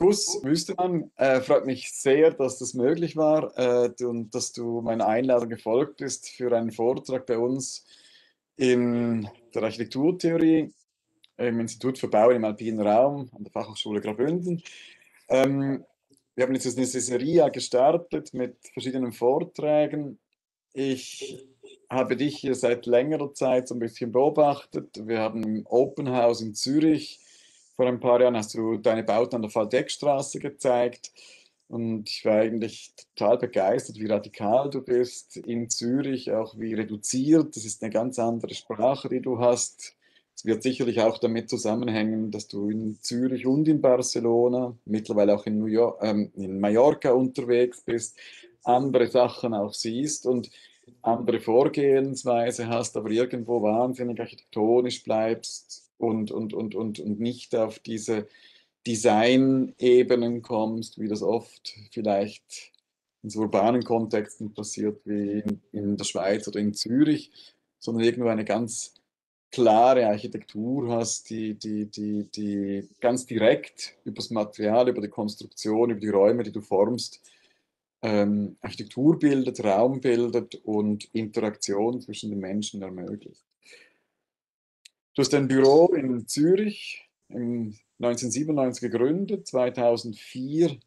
Gus Wüstemann, äh, freut mich sehr, dass das möglich war äh, und dass du meiner Einladung gefolgt bist für einen Vortrag bei uns in der Architekturtheorie im Institut für Bau im alpinen Raum an der Fachhochschule Graubünden. Ähm, wir haben jetzt eine Serie gestartet mit verschiedenen Vorträgen. Ich habe dich hier seit längerer Zeit so ein bisschen beobachtet. Wir haben im Open House in Zürich vor ein paar Jahren hast du deine Bauten an der Faldeckstraße gezeigt. Und ich war eigentlich total begeistert, wie radikal du bist in Zürich, auch wie reduziert. Das ist eine ganz andere Sprache, die du hast. Es wird sicherlich auch damit zusammenhängen, dass du in Zürich und in Barcelona, mittlerweile auch in, New York, ähm, in Mallorca unterwegs bist, andere Sachen auch siehst und andere Vorgehensweise hast, aber irgendwo wahnsinnig architektonisch bleibst und, und, und, und, und nicht auf diese Design-Ebenen kommst, wie das oft vielleicht in so urbanen Kontexten passiert wie in, in der Schweiz oder in Zürich, sondern irgendwo eine ganz klare Architektur hast, die, die, die, die ganz direkt über das Material, über die Konstruktion, über die Räume, die du formst, ähm, Architektur bildet, Raum bildet und Interaktion zwischen den Menschen ermöglicht. Du hast ein Büro in Zürich im 1997 gegründet, 2004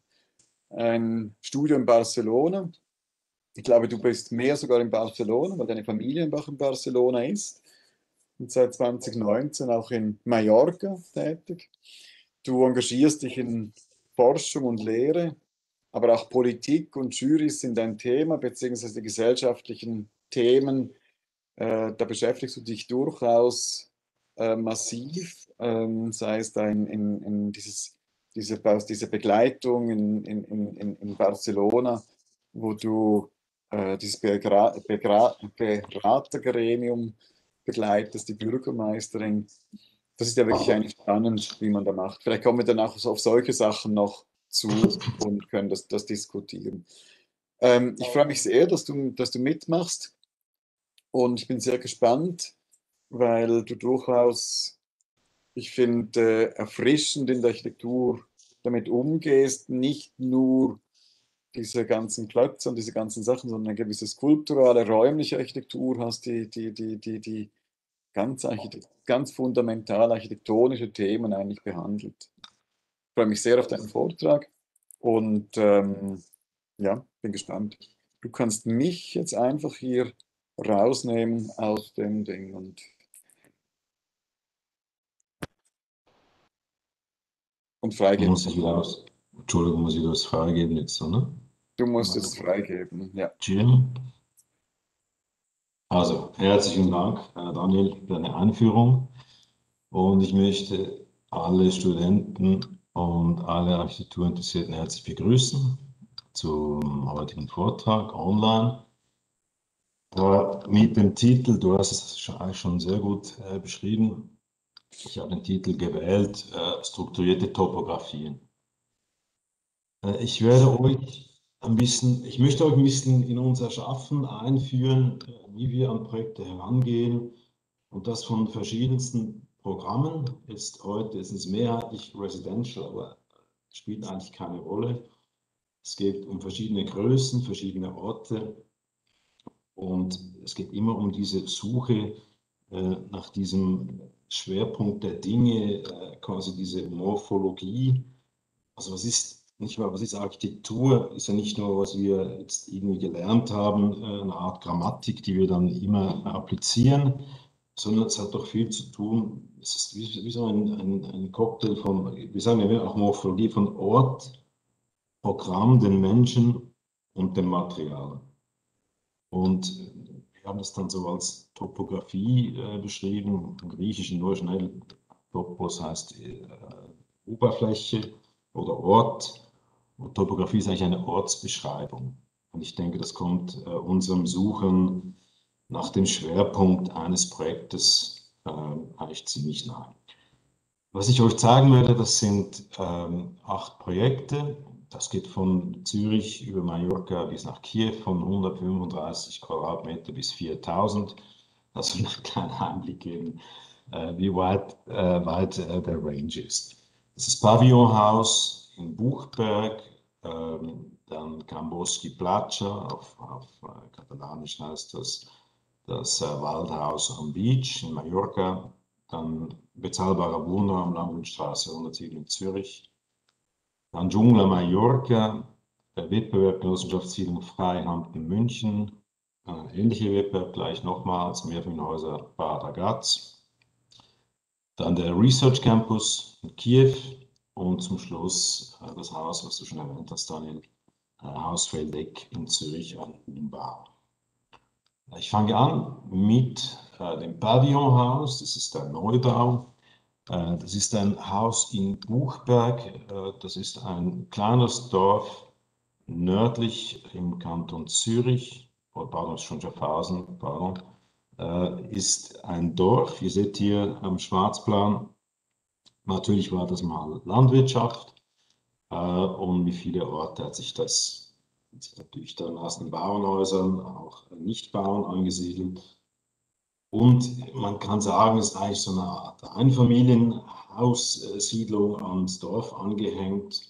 ein Studio in Barcelona. Ich glaube, du bist mehr sogar in Barcelona, weil deine Familie auch in Barcelona ist. Und seit 2019 auch in Mallorca tätig. Du engagierst dich in Forschung und Lehre, aber auch Politik und Jurys sind ein Thema, beziehungsweise die gesellschaftlichen Themen. Äh, da beschäftigst du dich durchaus äh, massiv, ähm, sei es da in, in, in dieses, diese, diese Begleitung in, in, in, in Barcelona, wo du äh, dieses Begra Begra Beratergremium begleitest, die Bürgermeisterin. Das ist ja wirklich eigentlich spannend, wie man da macht. Vielleicht kommen wir dann auch auf solche Sachen noch zu und können das, das diskutieren. Ähm, ich freue mich sehr, dass du, dass du mitmachst und ich bin sehr gespannt, weil du durchaus, ich finde, erfrischend in der Architektur damit umgehst, nicht nur diese ganzen Klötze und diese ganzen Sachen, sondern eine gewisse skulpturale, räumliche Architektur hast, die, die, die, die, die ganz, ganz fundamental architektonische Themen eigentlich behandelt. Ich freue mich sehr auf deinen Vortrag und ähm, ja, bin gespannt. Du kannst mich jetzt einfach hier rausnehmen aus dem Ding und und freigeben. Muss ich aus, Entschuldigung, muss ich das freigeben jetzt, oder? Du musst es freigeben, ja. Jim. Also, herzlichen Dank, Daniel, für deine Einführung. Und ich möchte alle Studenten und alle Architekturinteressierten herzlich begrüßen zum heutigen Vortrag online. Mit dem Titel, du hast es schon sehr gut äh, beschrieben, ich habe den Titel gewählt, äh, strukturierte Topografien. Äh, ich werde euch ein bisschen, ich möchte euch ein bisschen in unser Schaffen einführen, äh, wie wir an Projekte herangehen und das von verschiedensten Programmen. Jetzt heute ist es mehrheitlich Residential, aber spielt eigentlich keine Rolle. Es geht um verschiedene Größen, verschiedene Orte und es geht immer um diese Suche äh, nach diesem Schwerpunkt der Dinge, äh, quasi diese Morphologie. Also was ist, nicht wahr, was ist Architektur? Ist ja nicht nur, was wir jetzt irgendwie gelernt haben, äh, eine Art Grammatik, die wir dann immer applizieren, sondern es hat doch viel zu tun. Es ist wie, wie so ein, ein, ein Cocktail von, wir sagen ja auch Morphologie von Ort, Programm, den Menschen und dem Material. Und wir haben das dann so als Topografie äh, beschrieben, im Griechischen nur schnell. Topos heißt äh, Oberfläche oder Ort. Und Topografie ist eigentlich eine Ortsbeschreibung. Und ich denke, das kommt äh, unserem Suchen nach dem Schwerpunkt eines Projektes äh, eigentlich ziemlich nahe. Was ich euch zeigen werde, das sind ähm, acht Projekte das geht von Zürich über Mallorca bis nach Kiew, von 135 Quadratmeter bis 4000. Das soll einen kleinen Einblick geben, äh, wie weit, äh, weit äh, der Range ist. Das ist Pavillonhaus in Buchberg, ähm, dann Camboski Platscha, auf, auf Katalanisch heißt das das Waldhaus am Beach in Mallorca, dann bezahlbarer Wohnraum Landwindstraße 107 in Zürich, dann Dschungler Mallorca, der Wettbewerb Genossenschaftssiedlung Freihand in München, ein ähnlicher Wettbewerb gleich nochmals, Mehrfamilienhäuser Bad Ragaz, dann der Research Campus in Kiew und zum Schluss äh, das Haus, was du schon erwähnt hast, Daniel, äh, Haus Feldeck in Zürich an Bau. Ich fange an mit äh, dem Pavillonhaus, das ist der Neubau. Äh, das ist ein Haus in Buchberg, äh, das ist ein kleines Dorf nördlich im Kanton Zürich, oder pardon, schon Schaffhausen, pardon, äh, ist ein Dorf. Ihr seht hier am Schwarzplan, natürlich war das mal Landwirtschaft. Und wie viele Orte hat sich das natürlich dann aus den Bauernhäusern, auch Nichtbauern angesiedelt. Und man kann sagen, es ist eigentlich so eine Art Einfamilienhaussiedlung ans Dorf angehängt.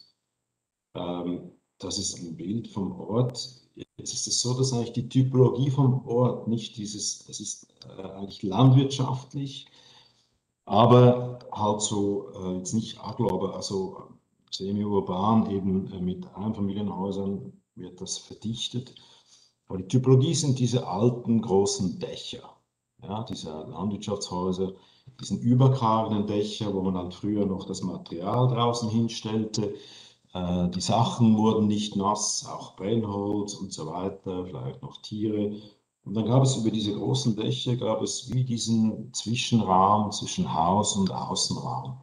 Ähm, das ist ein Bild vom Ort. Jetzt ist es so, dass eigentlich die Typologie vom Ort nicht dieses, es ist äh, eigentlich landwirtschaftlich, aber halt so, äh, jetzt nicht aglo, aber also semi-urban eben äh, mit Einfamilienhäusern wird das verdichtet. Aber die Typologie sind diese alten großen Dächer, ja, diese Landwirtschaftshäuser, diesen überkragenden Dächer, wo man dann früher noch das Material draußen hinstellte. Äh, die Sachen wurden nicht nass, auch Brennholz und so weiter, vielleicht noch Tiere. Und dann gab es über diese großen Dächer, gab es wie diesen Zwischenraum zwischen Haus und Außenraum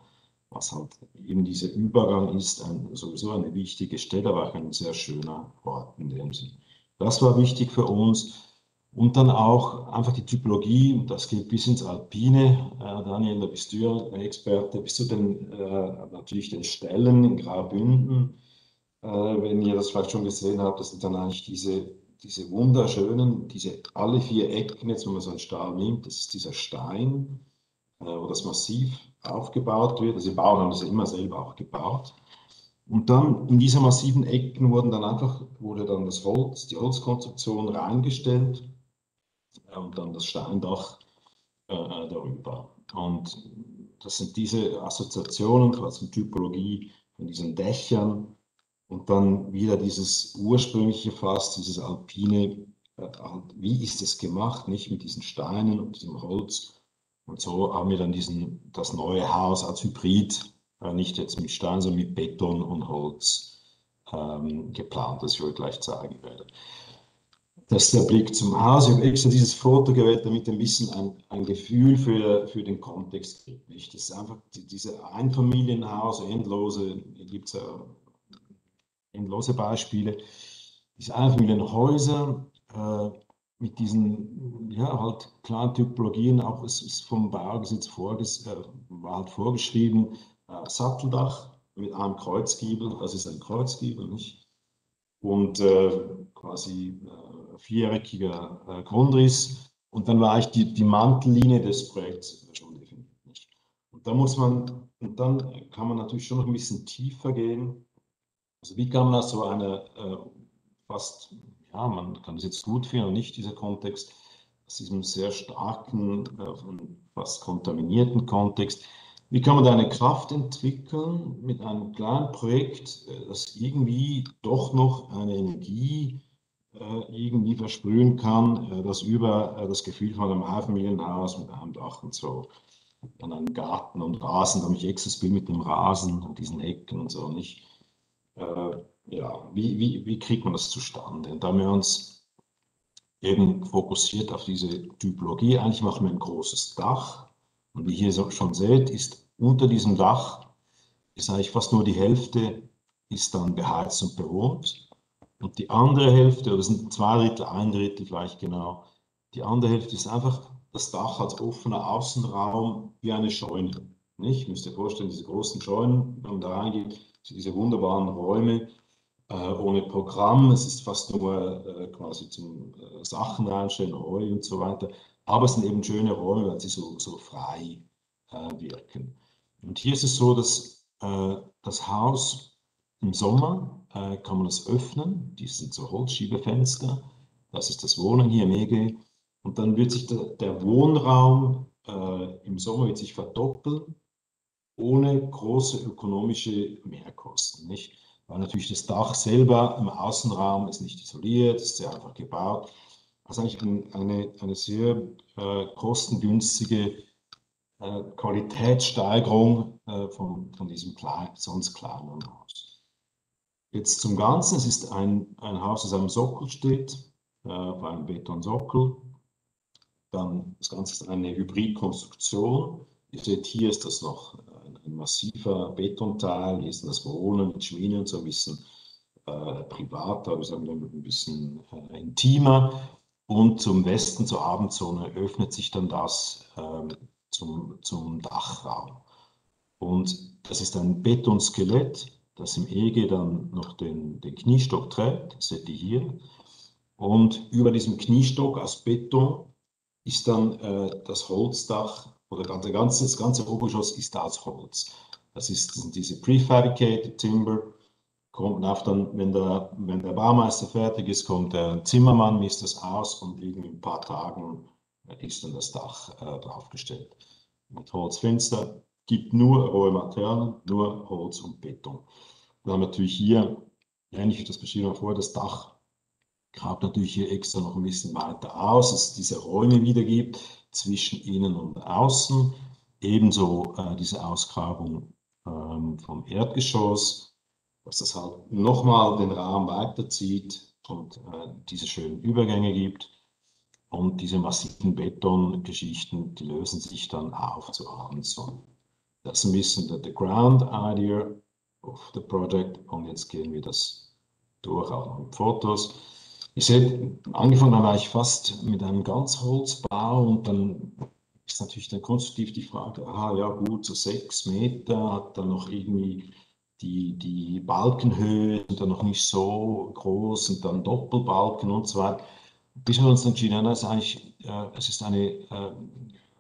was halt eben dieser Übergang ist, ein, sowieso eine wichtige Stelle, aber auch ein sehr schöner Ort in dem Sinn. Das war wichtig für uns. Und dann auch einfach die Typologie, das geht bis ins Alpine. Äh, Daniel, da bist du ja Experte. Bist du denn äh, natürlich den Stellen in Graubünden, äh, wenn ihr das vielleicht schon gesehen habt, das sind dann eigentlich diese, diese wunderschönen, diese alle vier Ecken, jetzt wenn man so einen Stahl nimmt, das ist dieser Stein, äh, wo das Massiv aufgebaut wird. Also die Bauern haben das ja immer selber auch gebaut. Und dann in diese massiven Ecken wurden dann einfach, wurde dann das Holz, die Holzkonstruktion reingestellt und dann das Steindach äh, darüber. Und das sind diese Assoziationen, quasi Typologie von diesen Dächern und dann wieder dieses ursprüngliche Fass, dieses alpine, äh, wie ist es gemacht, nicht mit diesen Steinen und diesem Holz, und so haben wir dann diesen, das neue Haus als Hybrid, äh, nicht jetzt mit Stein, sondern mit Beton und Holz ähm, geplant, das ich euch gleich zeigen werde. Das ist der Blick zum Haus. Ich habe extra dieses Foto gewählt, damit ein bisschen ein, ein Gefühl für, für den Kontext gibt. Nicht? Das ist einfach die, diese Einfamilienhaus, endlose, gibt es ja endlose Beispiele. Diese Einfamilienhäuser, äh, mit diesen ja, halt klaren Typologien, auch es ist vom Baugesetz vorges äh, war halt vorgeschrieben, äh, Satteldach mit einem Kreuzgiebel, das ist ein Kreuzgiebel, nicht? Und äh, quasi äh, viereckiger äh, Grundriss. Und dann war eigentlich die, die Mantellinie des Projekts schon definiert. Und da muss man, und dann kann man natürlich schon noch ein bisschen tiefer gehen. Also wie kann man aus so einer äh, fast ja, man kann das jetzt gut finden oder nicht, dieser Kontext, aus diesem sehr starken, äh, fast kontaminierten Kontext. Wie kann man da eine Kraft entwickeln mit einem kleinen Projekt, äh, das irgendwie doch noch eine Energie irgendwie versprühen kann, äh, das über äh, das Gefühl von einem Einfamilienhaus mit einem Dach und so, an einem Garten und Rasen, da habe ich das Bild mit dem Rasen und diesen Ecken und so nicht. Äh, ja, wie, wie, wie kriegt man das zustande? Und da wir uns eben fokussiert auf diese Typologie. Eigentlich machen wir ein großes Dach. Und wie ihr schon seht, ist unter diesem Dach ist eigentlich fast nur die Hälfte ist dann beheizt und bewohnt. Und die andere Hälfte, oder sind zwei Drittel, ein Drittel vielleicht genau, die andere Hälfte ist einfach das Dach als offener Außenraum wie eine Scheune. Nicht? Müsst ihr vorstellen, diese großen Scheunen, wenn man da reingeht, diese wunderbaren Räume, äh, ohne Programm. Es ist fast nur äh, quasi zum äh, Sachen reinstellen, Heu und so weiter. Aber es sind eben schöne Räume, weil sie so, so frei äh, wirken. Und hier ist es so, dass äh, das Haus im Sommer äh, kann man das öffnen. Die sind so Holzschiebefenster. Das ist das Wohnen hier im EG. Und dann wird sich der, der Wohnraum äh, im Sommer wird sich verdoppeln, ohne große ökonomische Mehrkosten. Nicht? Weil natürlich das Dach selber im Außenraum ist nicht isoliert, ist sehr einfach gebaut. Also eigentlich eine, eine sehr äh, kostengünstige äh, Qualitätssteigerung äh, von, von diesem klein, sonst kleinen Haus. Jetzt zum Ganzen, es ist ein, ein Haus, das am Sockel steht, äh, auf einem Betonsockel. Dann das Ganze ist eine Hybridkonstruktion. Ihr seht, hier ist das noch ein, ein massiver Betonteil, hier ist das Wohnen mit Schmine und so ein bisschen äh, privater, sagen ein bisschen äh, intimer. Und zum Westen, zur Abendzone, öffnet sich dann das ähm, zum, zum Dachraum. Und das ist ein Betonskelett, das im EG dann noch den, den Kniestock trägt, das seht ihr hier. Und über diesem Kniestock aus Beton ist dann äh, das Holzdach oder der ganze, das ganze Obergeschoss ist aus Holz. Das ist das sind diese prefabricated Timber. Kommt auf dann, wenn der, wenn der Baumeister fertig ist, kommt der Zimmermann, misst das aus und in ein paar Tagen ist dann das Dach äh, draufgestellt. Mit Holzfenster gibt nur rohe Materialien, nur Holz und Beton. Wir haben natürlich hier, ähnlich wie das beschrieben vorher, das Dach grabt natürlich hier extra noch ein bisschen weiter aus, dass es diese Räume wieder gibt zwischen innen und außen. Ebenso äh, diese Ausgrabung ähm, vom Erdgeschoss, dass das halt nochmal den Rahmen weiterzieht und äh, diese schönen Übergänge gibt. Und diese massiven Betongeschichten, die lösen sich dann auf zu Abendsonne. Das ein bisschen the, ground idea of the project. Und jetzt gehen wir das durch, auch mit Fotos. Ich sehe, angefangen habe ich fast mit einem Ganzholzbau und dann ist natürlich dann konstruktiv die Frage, ah ja gut, so sechs Meter hat dann noch irgendwie die, die Balkenhöhe sind dann noch nicht so groß und dann Doppelbalken und so weiter bis wir uns entschieden haben, dass eigentlich, äh, es ist eine äh,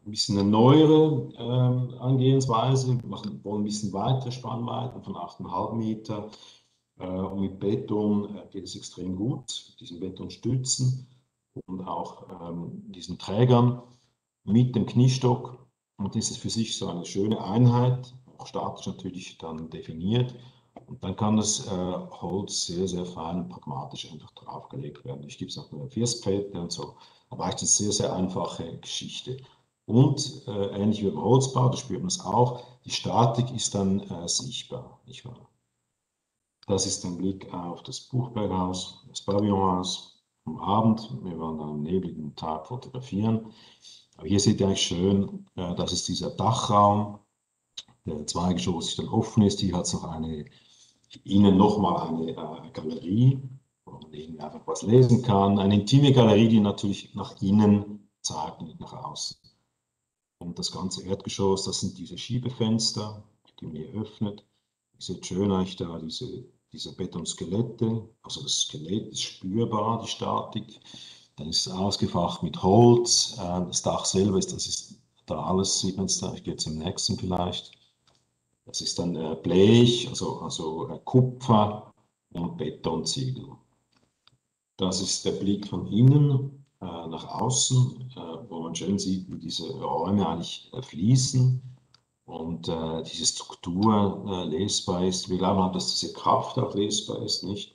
ein bisschen eine neuere äh, Angehensweise. Wir machen, wollen ein bisschen weitere Spannweiten von 8,5 Meter. Äh, und mit Beton äh, geht es extrem gut, diesen Betonstützen und auch ähm, diesen Trägern mit dem Kniestock. Und das ist für sich so eine schöne Einheit, auch statisch natürlich dann definiert. Und dann kann das äh, Holz sehr, sehr fein und pragmatisch einfach draufgelegt werden. Ich gebe es noch eine Firstplate und so. Aber eigentlich eine sehr, sehr einfache Geschichte. Und äh, ähnlich wie beim Holzbau, da spürt man es auch, die Statik ist dann äh, sichtbar. Nicht wahr? Das ist ein Blick auf das Buchberghaus, das Pavillonhaus am Abend. Wir waren dann am nebligen Tag fotografieren. Aber hier seht ihr eigentlich schön, äh, das ist dieser Dachraum, der zweigeschossig dann offen ist. Hier hat es noch eine Ihnen nochmal eine äh, Galerie, wo man irgendwie einfach was lesen kann. Eine intime Galerie, die natürlich nach innen zeigt, nicht nach außen. Und das ganze Erdgeschoss, das sind diese Schiebefenster, die man hier öffnet. Ihr seht schön eigentlich da diese, diese Betonskelette. Also das Skelett ist spürbar, die Statik. Dann ist es ausgefacht mit Holz. Äh, das Dach selber ist, das ist da alles, sieht man es da. Ich gehe jetzt im nächsten vielleicht. Das ist dann äh, Blech, also, also äh, Kupfer und Betonziegel. Das ist der Blick von innen nach außen, wo man schön sieht, wie diese Räume eigentlich fließen und äh, diese Struktur äh, lesbar ist. Wir glauben auch, dass diese Kraft auch lesbar ist, nicht?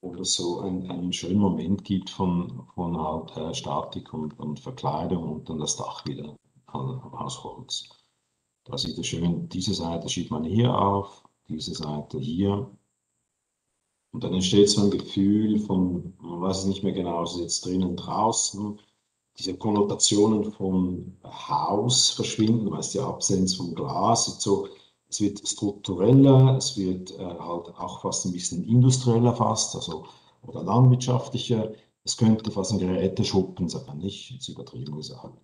Und es so ein, einen schönen Moment gibt von, von halt, äh, Statik und, und, Verkleidung und dann das Dach wieder aus Holz. Da sieht ihr schön, diese Seite schiebt man hier auf, diese Seite hier. Und dann entsteht so ein Gefühl von, man weiß es nicht mehr genau, ist jetzt drinnen, draußen. Diese Konnotationen vom Haus verschwinden, weil es die Absenz vom Glas ist so, es wird struktureller, es wird äh, halt auch fast ein bisschen industrieller fast, also oder landwirtschaftlicher. Es könnte fast ein Geräteschuppen sein, nicht jetzt übertrieben gesagt.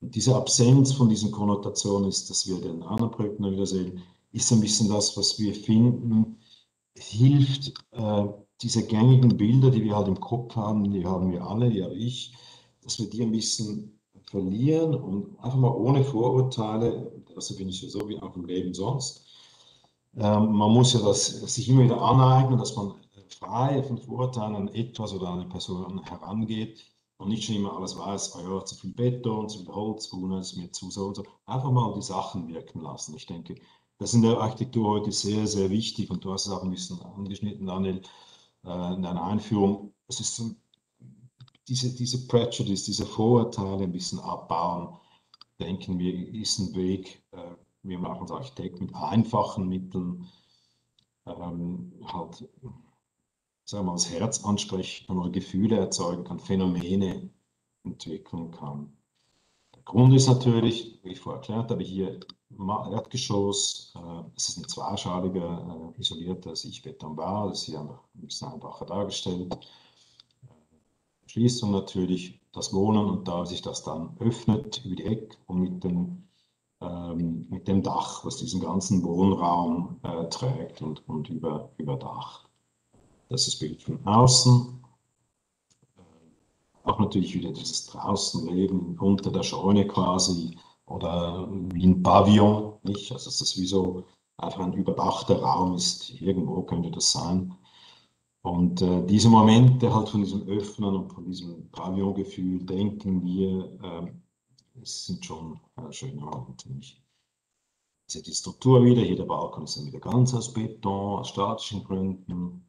Und diese Absenz von diesen Konnotationen ist, dass wir den anderen Projekten wieder sehen, ist ein bisschen das, was wir finden, hilft, äh, diese gängigen Bilder, die wir halt im Kopf haben, die haben wir alle, ja ich, dass wir die ein bisschen verlieren und einfach mal ohne Vorurteile, also bin ich so wie auch im Leben sonst, Ähm, man muss ja das sich immer wieder aneignen, dass man frei von Vorurteilen an etwas oder an eine Person herangeht und nicht schon immer alles weiß, oh ja, zu viel Beton, zu viel Holz, ist mir zu so und so. Einfach mal die Sachen wirken lassen. Ich denke, das ist in der Architektur heute sehr, sehr wichtig und du hast es auch ein bisschen angeschnitten, Daniel, äh, in deiner Einführung. Es ist so, diese, diese Prejudice, diese Vorurteile ein bisschen abbauen, denken wir, ist ein Weg. Äh, wir machen als Architekt mit einfachen Mitteln, ähm, halt sagen wir mal, das Herz ansprechen kann oder Gefühle erzeugen kann, Phänomene entwickeln kann. Der Grund ist natürlich, wie ich vorher erklärt habe, hier Erdgeschoss, äh, es ist ein zweischaliger, äh, isolierter Sichtbetonbau, das ist hier einfach ein bisschen einfacher dargestellt. Schließung natürlich, das Wohnen und da sich das dann öffnet über die Ecke und mit dem, ähm, mit dem Dach, was diesen ganzen Wohnraum äh, trägt und, und über, überdacht. Das ist das Bild von außen. Auch natürlich wieder dieses Draußenleben unter der Scheune quasi oder wie ein Pavillon, nicht? Also dass das wie so einfach ein überdachter Raum ist. Irgendwo könnte das sein. Und äh, diese Momente halt von diesem Öffnen und von diesem Pavillongefühl denken wir, äh, es sind schon äh, schöne Momente. Nicht? Also die Struktur wieder, hier der Balkon ist dann wieder ganz aus Beton, aus statischen Gründen.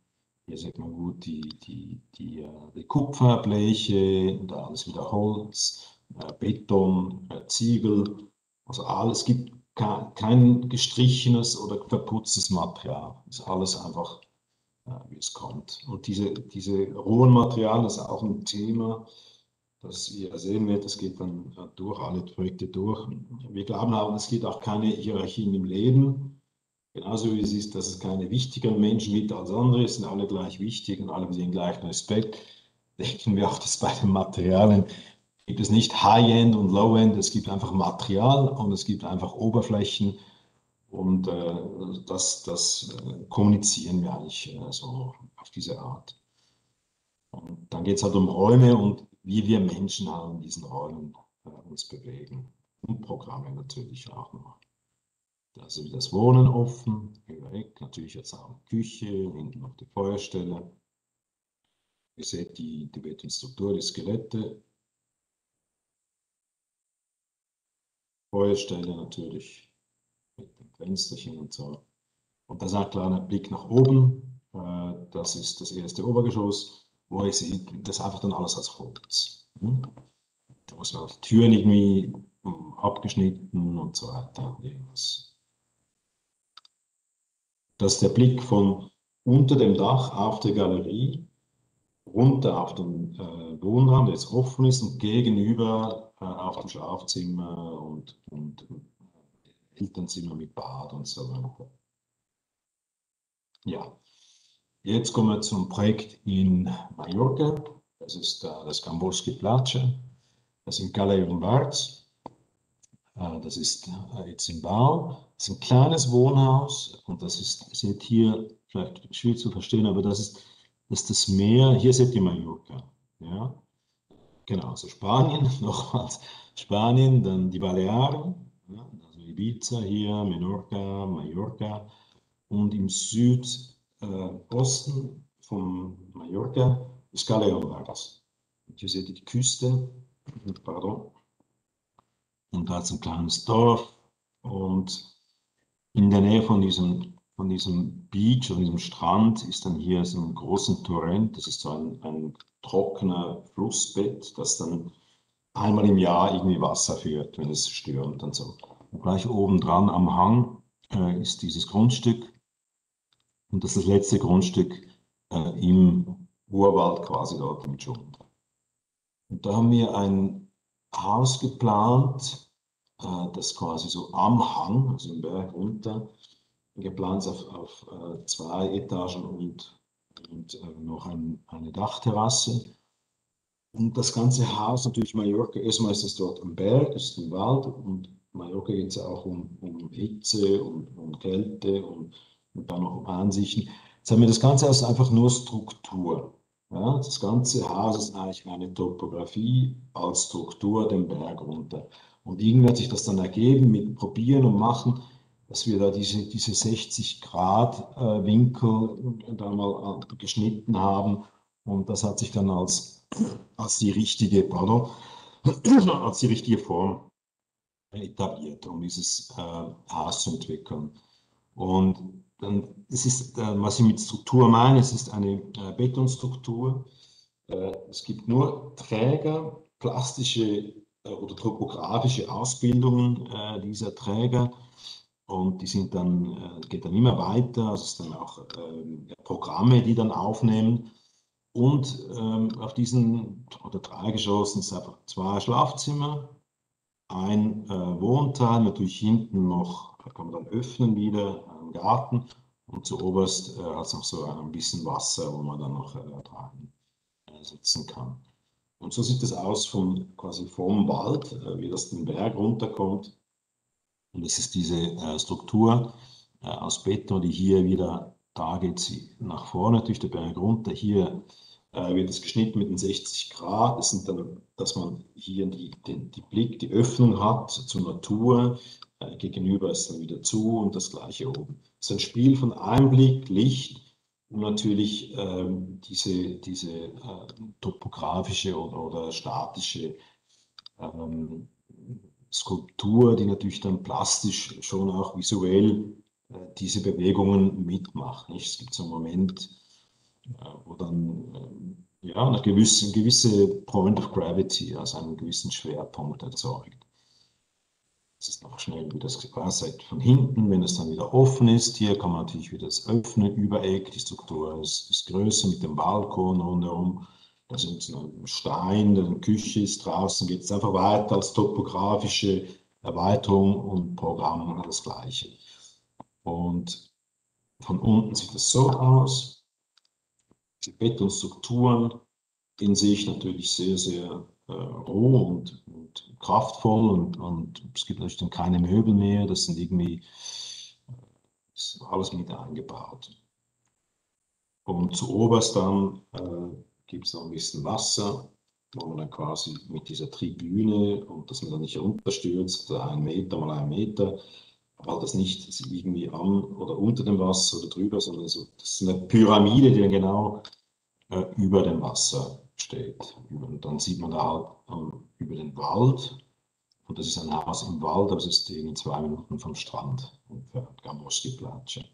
Hier sieht man gut die, die, die, äh, die Kupferbleche und alles wieder Holz, Beton, äh, Ziegel. Also alles, es gibt kein gestrichenes oder verputztes Material. Es ist alles einfach, wie es kommt. Und diese, diese rohen Materialien, ist auch ein Thema, das ihr sehen werdet, das geht dann durch alle Projekte durch. Wir glauben auch, es gibt auch keine Hierarchien im Leben. Genauso wie es ist, dass es keine wichtigeren Menschen gibt als andere, sind alle gleich wichtig und alle mit den gleichen Respekt. Denken wir auch, dass bei den Materialien gibt es nicht High-End und Low-End, es gibt einfach Material und es gibt einfach Oberflächen und äh, das, das äh, kommunizieren wir eigentlich äh, so auf diese Art. Und dann geht es halt um Räume und wie wir Menschen halt in diesen Räumen äh, uns bewegen und Programme natürlich auch noch. Ist wieder das Wohnen offen, über Eck, natürlich jetzt auch Küche, hinten noch die Feuerstelle. Ihr seht die, die Betonstruktur, die Skelette. Feuerstelle natürlich mit dem Fensterchen und so. Und das ist ein Blick nach oben. Äh, das ist das erste Obergeschoss, wo ihr seht, das einfach dann alles als Holz. Hm? Da muss man die Türen irgendwie abgeschnitten und so weiter. Irgendwas das ist der Blick von unter dem Dach auf der Galerie, runter auf den äh, Wohnraum, der jetzt offen ist, und gegenüber äh, auf dem Schlafzimmer und, und äh, Elternzimmer mit Bad und so weiter. Ja, jetzt kommen wir zum Projekt in Mallorca. Das ist äh, das Camboski Place. Das sind Calais und Barz. Äh, das ist äh, jetzt im Bau. Das ist ein kleines Wohnhaus und das ist, seht hier, vielleicht schwierig zu verstehen, aber das ist, das, ist das Meer, hier seht ihr Mallorca. Ja? Genau, also Spanien, nochmals Spanien, dann die Balearen, ja? also Ibiza hier, Menorca, Mallorca und im Südosten äh, von Mallorca ist Galeonvargas. Hier seht ihr die Küste, pardon, und da ist ein kleines Dorf und in der Nähe von diesem, von diesem Beach, von diesem Strand, ist dann hier so ein großer Torrent. Das ist so ein, ein trockener Flussbett, das dann einmal im Jahr irgendwie Wasser führt, wenn es stürmt und so. Und gleich oben dran am Hang äh, ist dieses Grundstück. Und das ist das letzte Grundstück äh, im Urwald quasi dort im Dschungel. Und da haben wir ein Haus geplant, äh, das quasi so am Hang, also im Berg runter, geplant auf, auf äh, zwei Etagen und, und äh, noch ein, eine Dachterrasse. Und das ganze Haus, natürlich Mallorca, erstmal ist es dort am Berg, ist im Wald und Mallorca geht es auch um, um Hitze und um Kälte und, und dann noch um Ansichten. Jetzt haben wir das Ganze als einfach nur Struktur. Ja, das ganze Haus ist eigentlich eine Topografie als Struktur den Berg runter. Und irgendwie hat sich das dann ergeben mit Probieren und Machen. Dass wir da diese, diese 60 Grad äh, Winkel da mal äh, geschnitten haben und das hat sich dann als, als die richtige, pardon, als die richtige Form etabliert, um dieses äh, Haus zu entwickeln. Und dann, es ist, äh, was ich mit Struktur meine, es ist eine äh, Betonstruktur. Äh, es gibt nur Träger, plastische oder topografische Ausbildungen dieser Träger. Und die sind dann, geht dann immer weiter. Also es sind dann auch ähm, Programme, die dann aufnehmen. Und ähm, auf diesen oder drei Geschossen sind einfach zwei Schlafzimmer, ein äh, Wohnteil, natürlich hinten noch, da kann man dann öffnen wieder, einen Garten und zu oberst äh, hat es noch so ein bisschen Wasser, wo man dann noch äh, dran äh, sitzen kann. Und so sieht es aus vom, quasi vom Wald, äh, wie das den Berg runterkommt. Und es ist diese äh, Struktur aus Beton, die hier wieder, da geht sie nach vorne durch den Berg runter, hier äh, wird es geschnitten mit den 60 Grad. Das sind dann, dass man hier die, den die Blick, die Öffnung hat zur Natur. Äh, gegenüber ist dann wieder zu und das gleiche oben. Es ist ein Spiel von Einblick, Licht und natürlich ähm, diese, diese äh, topografische oder, oder statische ähm, Skulptur, die natürlich dann plastisch schon auch visuell äh, diese Bewegungen mitmacht. Es gibt so einen Moment, wo dann äh, ja, eine gewisse, gewisse Point of Gravity, also einen gewissen Schwerpunkt erzeugt. Das ist noch schnell wie das Querset von hinten, wenn es dann wieder offen ist. Hier kann man natürlich wieder das öffnen, Übereck, die Struktur ist, ist größer mit dem Balkon rundherum. Da sind ein Stein, eine Küche ist draußen, geht es einfach weiter als topografische Erweiterung und Programm das gleiche. Und von unten sieht es so aus die Betonstrukturen in sich natürlich sehr, sehr äh, roh und, und kraftvoll und, und, es gibt natürlich dann keine Möbel mehr, das sind irgendwie ist alles mit eingebaut. Und zu oberst dann äh, gibt es noch ein bisschen Wasser, wo man dann quasi mit dieser Tribüne und dass man dann nicht runterstürzt, ein Meter mal ein Meter, weil das nicht irgendwie am oder unter dem Wasser oder drüber, sondern so, das ist eine Pyramide, die dann genau äh, über dem Wasser steht. Und dann sieht man da halt ähm, über den Wald, und das ist ein Haus im Wald, aber es ist in zwei Minuten vom Strand entfernt, Gamoski Platsche.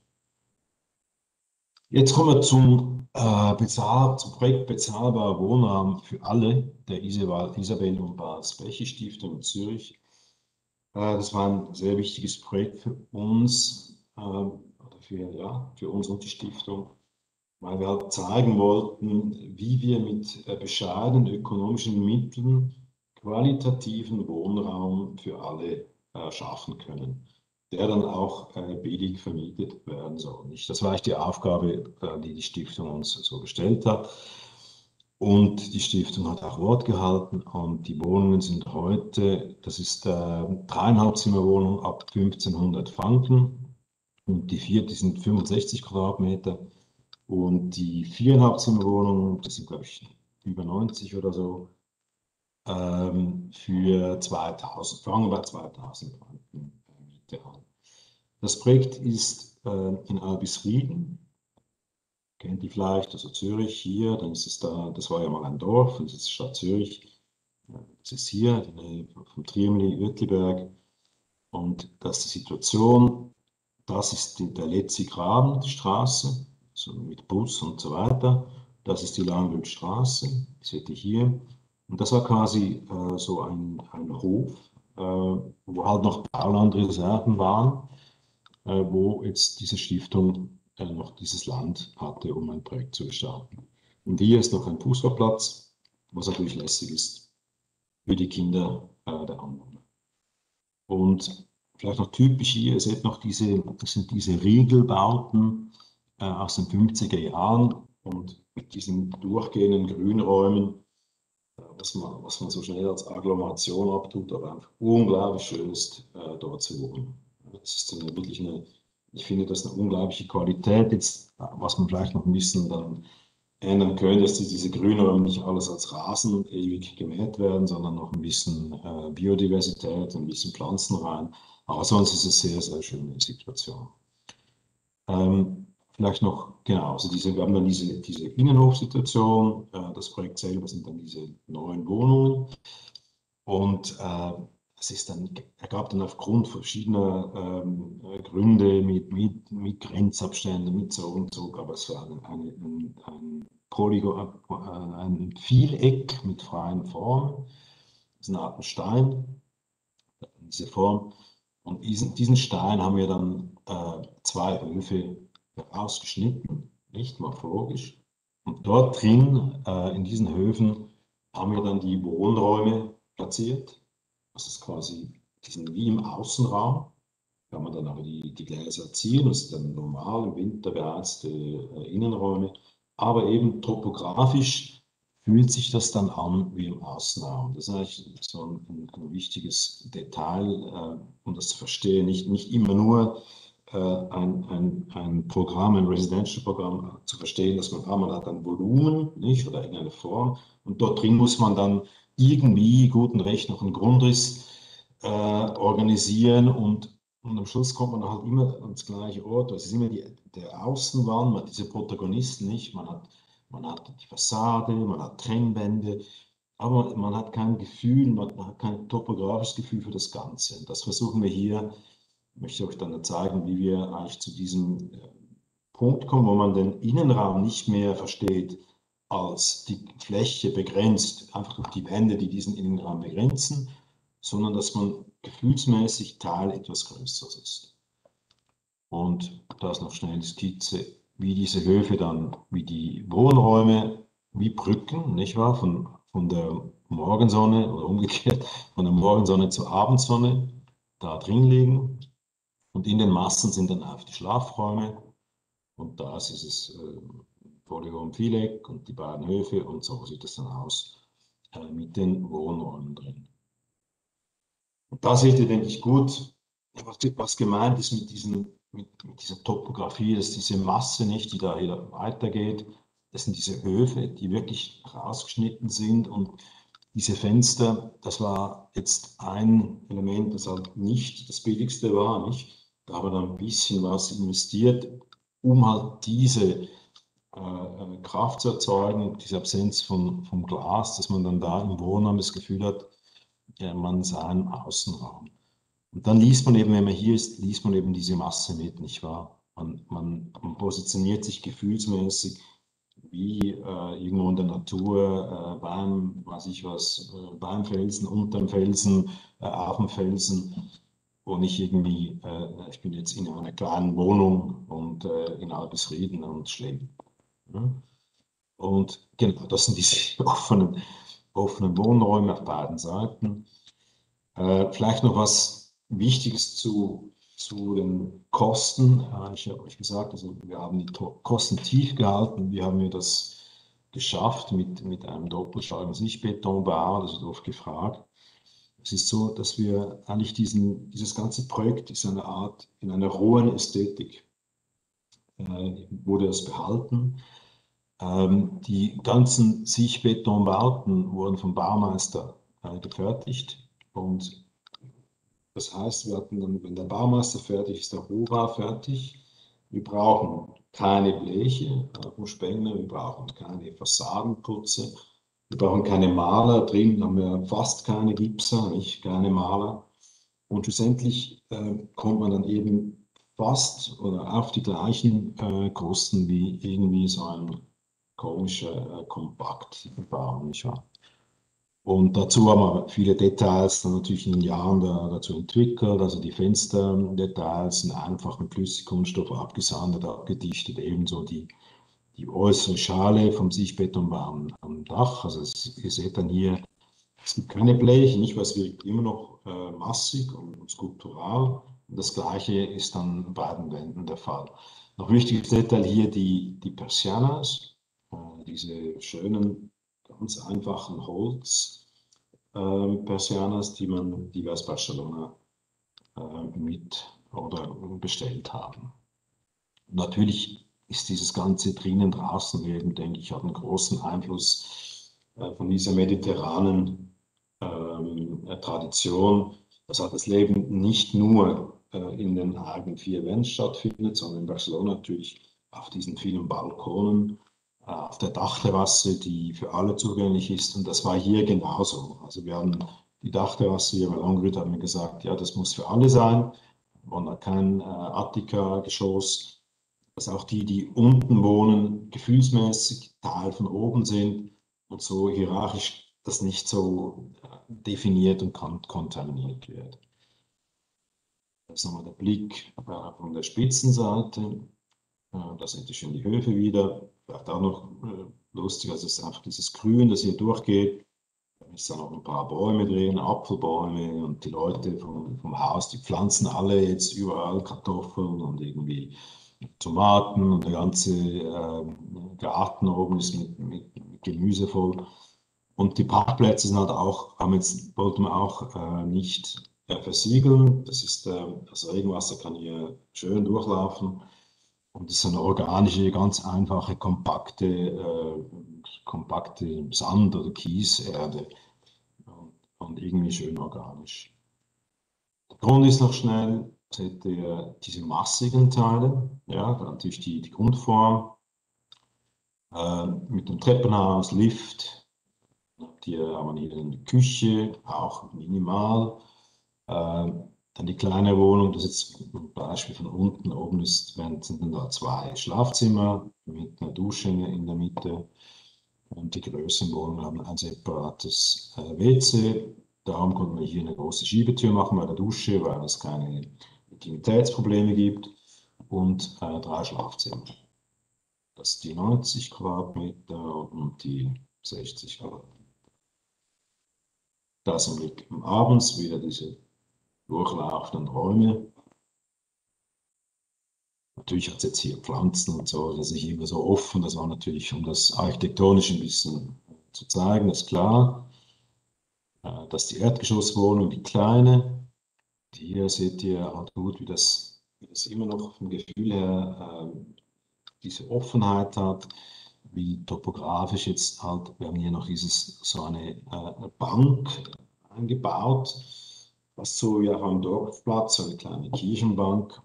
Jetzt kommen wir zum, äh, Bezahl, zum Projekt Bezahlbarer Wohnraum für alle der Isabel und Bas. Bechi Stiftung in Zürich. Äh, das war ein sehr wichtiges Projekt für uns, äh, für, ja, für uns und die Stiftung, weil wir halt zeigen wollten, wie wir mit äh, bescheidenen ökonomischen Mitteln qualitativen Wohnraum für alle äh, schaffen können, der dann auch äh, billig vermietet werden soll. Das war die Aufgabe, die die Stiftung uns so gestellt hat. Und die Stiftung hat auch Wort gehalten und die Wohnungen sind heute, das ist äh, dreieinhalb Zimmerwohnung ab 1500 Franken und die vier, die sind 65 Quadratmeter und die viereinhalb Zimmerwohnungen, das sind glaube ich über 90 oder so, ähm, für 2000, fangen wir bei 2000 Franken Miete an. Das Projekt ist äh, in Albisrieden, kennt ihr vielleicht, also Zürich hier, dann ist es da, das war ja mal ein Dorf, das ist Stadt Zürich, das ist hier, die Nähe vom Triemli, Uetliberg. Und das ist die Situation, das ist die, der letzte Graben, die Straße, so mit Bus und so weiter. Das ist die Langbildstraße, seht ihr hier. Und das war quasi äh, so ein, ein Hof, wo halt noch Baulandreserven waren, äh, wo jetzt diese Stiftung äh, noch dieses Land hatte, um ein Projekt zu gestalten. Und hier ist noch ein Fußballplatz, was natürlich lässig ist für die Kinder äh, der Anwohner. Und vielleicht noch typisch hier, ihr seht noch diese, das sind diese Riegelbauten, äh, aus den 50er Jahren und mit diesen durchgehenden Grünräumen, äh, was, man, was man so schnell als Agglomeration abtut, aber einfach unglaublich schön ist, äh, dort zu wohnen. Das ist eine, wirklich eine, ich finde das eine unglaubliche Qualität. Jetzt, was man vielleicht noch ein bisschen dann ändern könnte, dass diese Grünräume nicht alles als Rasen ewig gemäht werden, sondern noch ein bisschen äh, Biodiversität, ein bisschen Pflanzen rein. Aber sonst ist es eine sehr, sehr schöne Situation. Ähm, vielleicht noch, genau, also diese, wir haben dann diese, diese Innenhofsituation, äh, das Projekt selber sind dann diese neuen Wohnungen und äh, es ist dann, ergab dann aufgrund verschiedener ähm, Gründe mit, mit, mit Grenzabständen, mit so und so, aber es war ein, ein, ein Polygon, äh, ein Vieleck mit freien Formen, das ist eine Art Stein, diese Form. Und diesen, diesen Stein haben wir dann äh, zwei Höfe ausgeschnitten, nicht morphologisch. Und dort drin, äh, in diesen Höfen, haben wir dann die Wohnräume platziert. Das ist quasi, die sind wie im Außenraum. Kann man dann aber die, die Gläser ziehen, das sind dann normal im Winter beheizte äh, Innenräume. Aber eben topografisch fühlt sich das dann an wie im Außenraum. Das ist eigentlich so ein, ein wichtiges Detail, äh, um das zu verstehen. Nicht, nicht immer nur ein, ein, ein Programm, ein Residential-Programm zu verstehen, dass man, ah, man hat ein Volumen nicht, oder irgendeine Form und dort drin muss man dann irgendwie guten Recht noch einen Grundriss äh, organisieren und, und am Schluss kommt man halt immer ans gleiche Ort. Es ist immer die, der Außenwand, man hat diese Protagonisten nicht, man hat, man hat die Fassade, man hat Trennwände, aber man hat kein Gefühl, man hat kein topografisches Gefühl für das Ganze. Das versuchen wir hier, ich möchte euch dann zeigen, wie wir eigentlich zu diesem äh, Punkt kommen, wo man den Innenraum nicht mehr versteht als die Fläche begrenzt, einfach durch die Wände, die diesen Innenraum begrenzen, sondern dass man gefühlsmäßig Teil etwas Größeres ist. Und da ist noch schnell eine Skizze, wie diese Höfe dann, wie die Wohnräume, wie Brücken, nicht wahr, von, von der Morgensonne oder umgekehrt, von der Morgensonne zur Abendsonne da drin liegen. Und in den Massen sind dann auch die Schlafräume. Und da ist es äh, Polygon Viereck und die beiden Höfe und so sieht es dann aus äh, mit den Wohnräumen drin. Und da seht ihr, denke ich, gut, was, was gemeint ist mit, diesen, mit, mit, dieser Topografie, dass diese Masse nicht, die da hier weitergeht, das sind diese Höfe, die wirklich rausgeschnitten sind und diese Fenster, das war jetzt ein Element, das halt nicht das billigste war, nicht? Da haben wir ein bisschen was investiert, um halt diese äh, Kraft zu erzeugen, diese Absenz von, vom Glas, dass man dann da im Wohnraum das Gefühl hat, ja, man sah einen Außenraum. Und dann liest man eben, wenn man hier ist, liest man eben diese Masse mit, nicht wahr? Man, man, man positioniert sich gefühlsmäßig wie äh, irgendwo in der Natur, äh, beim, weiß ich was, äh, beim Felsen, unterm Felsen, äh, auf dem Felsen, wo nicht irgendwie, äh, ich bin jetzt in einer kleinen Wohnung und äh, in Albisrieden und Schleben. Und genau, das sind diese offenen, offenen Wohnräume auf beiden Seiten. Äh, vielleicht noch was Wichtiges zu, zu den Kosten. Ich habe euch gesagt, also wir haben die Kosten tief gehalten. Wie haben wir das geschafft mit, mit einem doppelschlagen Sichtbetonbau? Das ist oft gefragt. Es ist so, dass wir eigentlich diesen, dieses ganze Projekt ist eine Art, in einer rohen Ästhetik äh, wurde es behalten. Ähm, die ganzen Sichtbetonbauten wurden vom Baumeister äh, gefertigt und das heißt, wir hatten dann, wenn der Baumeister fertig ist, der Hora fertig. Wir brauchen keine Bleche äh, vom Spengler, wir brauchen keine Fassadenputze, wir brauchen keine Maler. Drin haben wir fast keine Gipser, nicht keine Maler. Und schlussendlich äh, kommt man dann eben fast oder auf die gleichen äh, Kosten wie irgendwie so ein komische äh, Kompaktbau? Und dazu haben wir viele Details dann natürlich in den Jahren da, dazu entwickelt. Also die Fensterdetails sind einfach mit Flüssigkunststoff abgesandert, abgedichtet, ebenso die, die äußere Schale vom Sichtbetonbau am Dach. Also es, ihr seht dann hier, es gibt keine Bleche, nicht, was wirkt immer noch äh, massig und, und skulptural. Und das gleiche ist dann bei beiden Wänden der Fall. Noch wichtiges Detail hier die, die Persianas diese schönen, ganz einfachen Holz-Persianas, ähm, die, man, die wir aus Barcelona äh, mit oder bestellt haben. Natürlich ist dieses ganze drinnen draußen werden, denke ich, hat einen großen Einfluss äh, von dieser mediterranen ähm, Tradition. dass halt das Leben nicht nur äh, in den eigenen vier Wänden stattfindet, sondern in Barcelona natürlich auf diesen vielen Balkonen, äh, auf der Dachterrasse, die für alle zugänglich ist. Und das war hier genauso. Also wir haben die Dachterrasse hier bei Longrid haben wir gesagt, ja, das muss für alle sein. Wir wollen da kein äh, Attika-Geschoss, dass auch die, die unten wohnen, gefühlsmäßig Teil von oben sind und so hierarchisch das nicht so äh, definiert und kontaminiert wird. Das ist nochmal der Blick äh, von der Spitzenseite. Äh, da seht ihr schon die Höfe wieder. Vielleicht auch noch lustig, also es ist einfach dieses Grün, das hier durchgeht. Da ist dann noch ein paar Bäume drin, Apfelbäume und die Leute vom, vom Haus, die pflanzen alle jetzt überall Kartoffeln und irgendwie Tomaten und der ganze äh, Garten oben ist mit, mit, Gemüse voll. Und die Parkplätze sind halt auch, haben jetzt, wollten wir auch äh, nicht äh, versiegeln. Das ist, äh, das Regenwasser kann hier schön durchlaufen. Und es ist eine organische, ganz einfache, kompakte, äh, kompakte Sand- oder Kieserde und, und irgendwie schön organisch. Der Grund ist noch schnell, seht ihr diese massigen Teile, ja, natürlich die, die Grundform äh, mit dem Treppenhaus, Lift, hier haben wir hier eine Küche, auch minimal. Äh, dann die kleine Wohnung, das ist jetzt ein Beispiel von unten. Oben ist, sind dann da zwei Schlafzimmer mit einer Dusche in der Mitte. Und die größeren Wohnungen haben ein separates äh, WC. Darum konnten wir hier eine große Schiebetür machen bei der Dusche, weil es keine Intimitätsprobleme gibt. Und äh, drei Schlafzimmer. Das sind die 90 Quadratmeter und die 60 Quadratmeter. Da sind wir abends wieder diese durchlaufenden Räume. Natürlich hat es jetzt hier Pflanzen und so, das ist immer so offen. Das war natürlich, um das architektonisch ein bisschen zu zeigen, ist klar. Äh, dass die Erdgeschosswohnung, die kleine, hier seht ihr halt gut, wie das, wie das immer noch vom Gefühl her äh, diese Offenheit hat, wie topografisch jetzt halt, wir haben hier noch dieses, so eine äh, Bank eingebaut was so ja am Dorfplatz, so eine kleine Kirchenbank,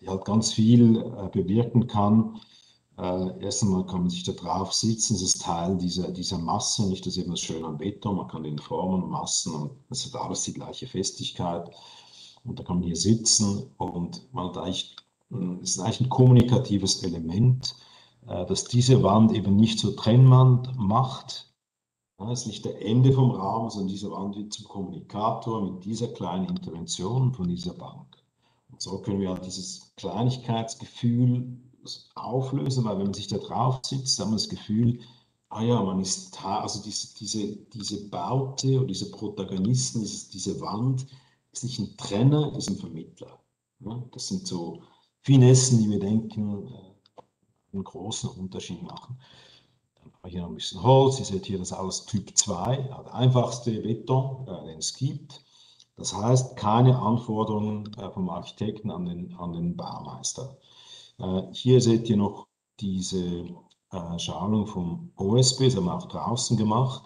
die halt ganz viel äh, bewirken kann. Äh, erst einmal kann man sich da drauf sitzen, das ist Teil dieser, dieser Masse, nicht das eben das Schöne am Beton, man kann den formen, Massen und es hat alles die gleiche Festigkeit. Und da kann man hier sitzen und man hat eigentlich, es ist eigentlich ein kommunikatives Element, äh, dass diese Wand eben nicht zur Trennwand macht, das ist nicht der Ende vom Raum, sondern dieser Wand wird zum Kommunikator mit dieser kleinen Intervention von dieser Bank. Und so können wir halt dieses Kleinigkeitsgefühl auflösen, weil wenn man sich da drauf sitzt, hat man das Gefühl, ah ja, man ist also diese, diese, diese Baute oder diese Protagonisten, diese, diese Wand ist nicht ein Trenner, ist ein Vermittler. Das sind so Finessen, die wir denken, äh, einen großen Unterschied machen hier noch ein bisschen Holz. Ihr seht hier, das alles Typ 2, der einfachste Beton, äh, den es gibt. Das heißt, keine Anforderungen äh, vom Architekten an den, an den Baumeister. Hier seht ihr noch diese Schalung vom OSB, das haben wir auch draußen gemacht.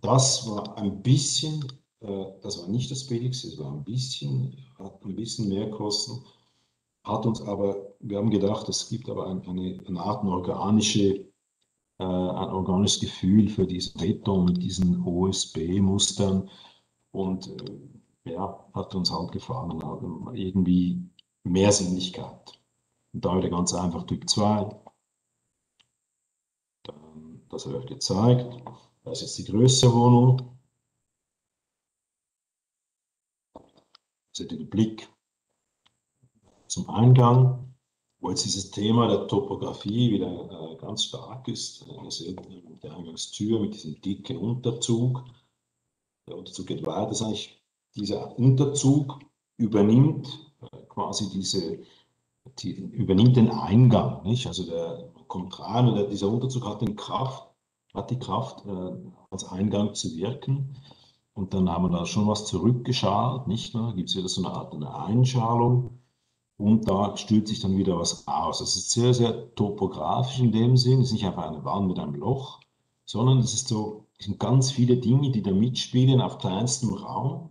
Das war ein bisschen, das war nicht das billigste, das war ein bisschen, hat ein bisschen mehr Kosten, hat uns aber, wir haben gedacht, es gibt aber eine, eine Art organische äh, ein organisches Gefühl für diesen Beton mit diesen OSB-Mustern und äh, ja, hat uns halt gefallen, irgendwie mehr Sinnlichkeit. Und da wieder ganz einfach Typ 2. Das habe ich euch gezeigt. Das ist die größere Wohnung. Seht ihr den Blick zum Eingang wo jetzt dieses Thema der Topografie wieder äh, ganz stark ist. Ihr seht die Eingangstür mit diesem dicken Unterzug. Der Unterzug geht weiter. Das heißt, dieser Unterzug übernimmt äh, quasi diese, die, übernimmt den Eingang. Nicht? Also der kommt rein und der, dieser Unterzug hat, den Kraft, hat die Kraft, äh, als Eingang zu wirken. Und dann haben wir da schon was zurückgeschalt, nicht? Da gibt es wieder so eine Art eine Einschalung und da stülpt sich dann wieder was aus. Es ist sehr, sehr topografisch in dem Sinn. Es ist nicht einfach eine Wand mit einem Loch, sondern es ist so, es sind ganz viele Dinge, die da mitspielen auf kleinstem Raum.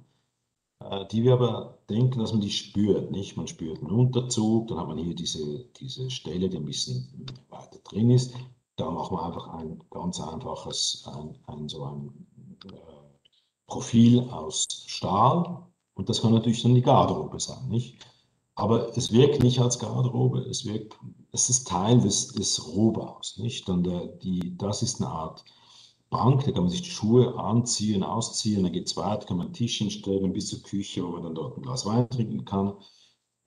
äh, die wir aber denken, dass man die spürt. Nicht? Man spürt einen Unterzug, dann hat man hier diese, diese Stelle, die ein bisschen weiter drin ist. Da machen wir einfach ein ganz einfaches, ein, ein so ein äh, Profil aus Stahl. Und das kann natürlich dann die Garderobe sein. Nicht? Aber es wirkt nicht als Garderobe, es, wirkt, es ist Teil des, des Rohbaus. Nicht? Dann der, die, das ist eine Art Bank, da kann man sich die Schuhe anziehen, ausziehen, dann geht es weiter, kann man einen Tisch hinstellen bis zur Küche, wo man dann dort ein Glas Wein trinken kann.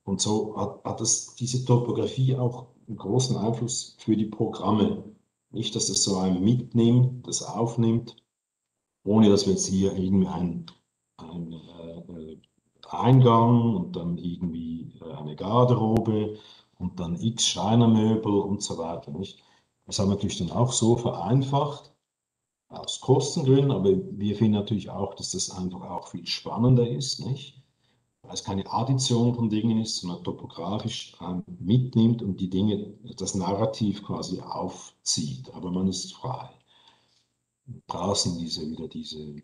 Und so hat, hat das, diese Topografie auch einen großen Einfluss für die Programme. Nicht, dass es so einen mitnimmt, das aufnimmt, ohne dass wir jetzt hier irgendwie einen, einen äh, Eingang und dann irgendwie äh, eine Garderobe und dann x Schreinermöbel und so weiter. Nicht? Das haben wir natürlich dann auch so vereinfacht, aus Kostengründen, aber wir finden natürlich auch, dass das einfach auch viel spannender ist, nicht? Weil es keine Addition von Dingen ist, sondern topografisch mitnimmt und die Dinge, das Narrativ quasi aufzieht, aber man ist frei. Draußen diese, wieder diese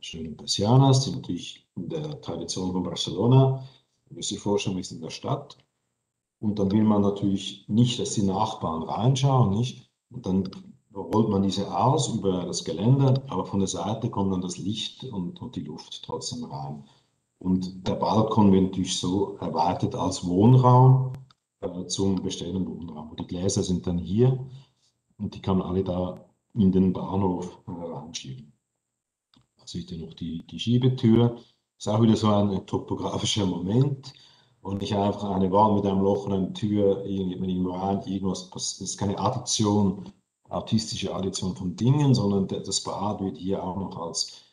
schönen Persianas, die natürlich in der Tradition von Barcelona, müsst euch vorstellen, sind in der Stadt. Und dann will man natürlich nicht, dass die Nachbarn reinschauen, nicht? Und dann rollt man diese aus über das Geländer, aber von der Seite kommt dann das Licht und, und die Luft trotzdem rein. Und der Balkon wird natürlich so erweitert als Wohnraum äh, zum bestehenden Wohnraum. Und die Gläser sind dann hier und die kann man alle da in den Bahnhof äh, reinschieben. Da seht ihr noch die, die Schiebetür. Ist auch wieder so ein topografischer Moment und nicht einfach eine Wand mit einem Loch und einer Tür, irgendwo rein, irgendwas. Das ist keine Addition artistische Addition von Dingen, sondern das Bad wird hier auch noch als,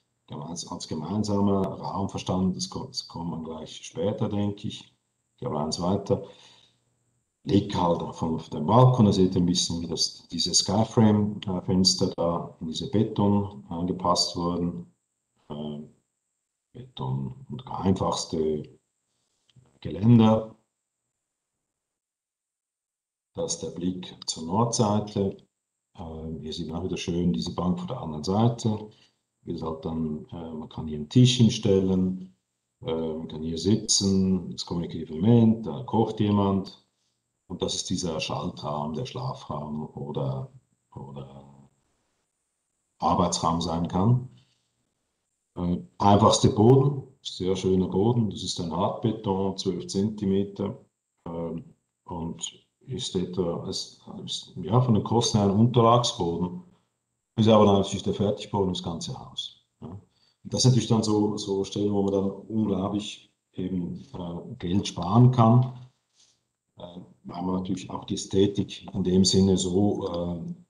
als gemeinsamer Raum verstanden. Das kommt, das kommt man gleich später, denke ich. Ich glaube, eins weiter. Blick halt von dem Balkon, da seht ihr ein bisschen, wie das, diese Skyframe-Fenster da in diese Beton angepasst wurden. Äh, Beton und einfachste Geländer. Das ist der Blick zur Nordseite. Ähm, hier sieht man auch wieder schön diese Bank von der anderen Seite. Wie gesagt, dann, äh, man kann hier einen Tisch hinstellen, äh, man kann hier sitzen, das kommunikative Element, da kocht jemand. Und das ist dieser Schaltraum, der Schlafraum oder, oder Arbeitsraum sein kann. Äh, einfachste Boden, sehr schöner Boden, das ist ein Hartbeton, 12 cm. Äh, und ist etwa ist, ja, von den Kosten her ein Unterlagsboden, ist aber natürlich der Fertigboden das ganze Haus. Ja. das sind natürlich dann so, so Stellen, wo man dann unglaublich eben äh, Geld sparen kann, äh, weil man natürlich auch die Ästhetik in dem Sinne so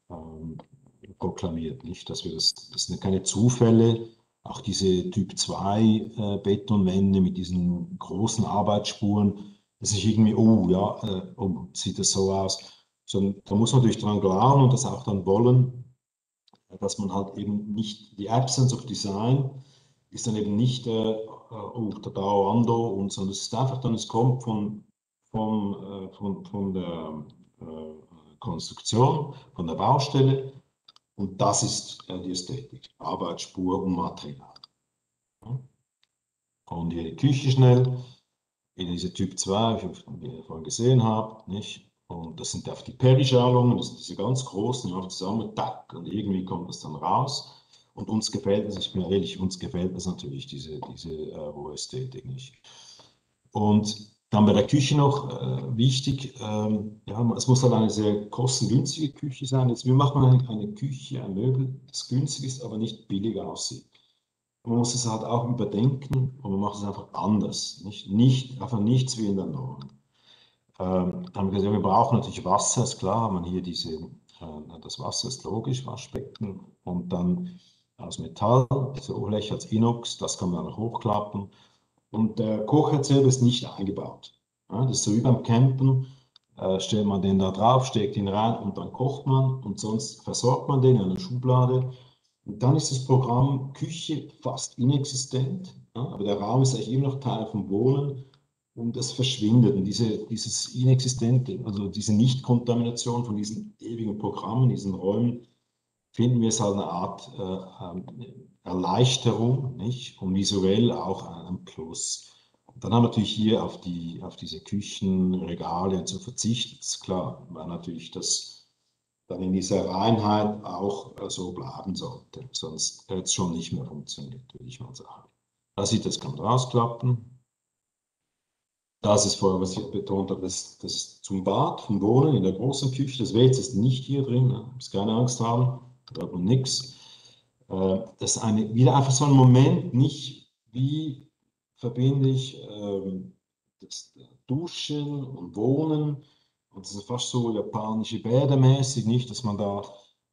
äh, äh proklamiert, nicht? dass wir das, das sind keine Zufälle, auch diese Typ 2 äh, Betonwände mit diesen großen Arbeitsspuren, das ist irgendwie, oh ja, äh, oh, sieht das so aus. So, da muss man natürlich dran glauben und das auch dann wollen, dass man halt eben nicht, die Absence of Design ist dann eben nicht, äh, äh oh, der Dauerando und sondern es ist einfach dann, es kommt von, von, äh, von, von der äh, Konstruktion, von der Baustelle und das ist die Ästhetik, Arbeitsspur und Material. Und hier die Küche schnell in diese Typ 2, wie ihr vorhin gesehen habt, nicht? Und das sind einfach die Perischalungen, das sind diese ganz großen, die machen zusammen, tack, und irgendwie kommt das dann raus. Und uns gefällt das, ich bin ehrlich, uns gefällt das natürlich, diese, diese äh, hohe Ästhetik nicht. Und dann bei der Küche noch äh, wichtig, ähm, ja, es muss halt eine sehr kostengünstige Küche sein. Jetzt, wie macht man eine, Küche, ein Möbel, das günstig ist, aber nicht billig aussieht? man muss es halt auch überdenken und man macht es einfach anders. Nicht, nicht, einfach nichts wie in der Norm. Ähm, dann haben wir gesagt, wir brauchen natürlich Wasser, ist klar, haben wir hier diese, äh, das Wasser ist logisch, Waschbecken und dann aus Metall, diese Oberfläche als Inox, das kann man dann hochklappen. Und der Kocher selber ist nicht eingebaut. Ja, das ist so wie beim Campen, äh, stellt man den da drauf, steckt ihn rein und dann kocht man. Und sonst versorgt man den in einer Schublade. Und dann ist das Programm Küche fast inexistent, ja, aber der Raum ist eigentlich immer noch Teil vom Wohnen. Und es verschwindet. Und diese, dieses Inexistente, also diese Nichtkontamination von diesen ewigen Programmen, diesen Räumen, finden wir es halt eine Art äh, ähm, Erleichterung nicht? und visuell auch ein Plus. Dann haben wir natürlich hier auf, die, auf diese Küchenregale zu verzichten, ist klar, weil natürlich das dann in dieser Reinheit auch äh, so bleiben sollte. Sonst hätte es schon nicht mehr funktioniert, würde ich mal sagen. Da sieht das kann rausklappen. Das ist vorher, was ich betont habe, das, das zum Bad, vom Wohnen in der großen Küche. Das WC ist nicht hier drin, ne? muss keine Angst haben, da hat man nichts. Äh, das eine, wieder einfach so ein Moment, nicht wie verbinde ich ähm, das Duschen und Wohnen und das ist fast so japanische Bädermäßig, nicht, dass man da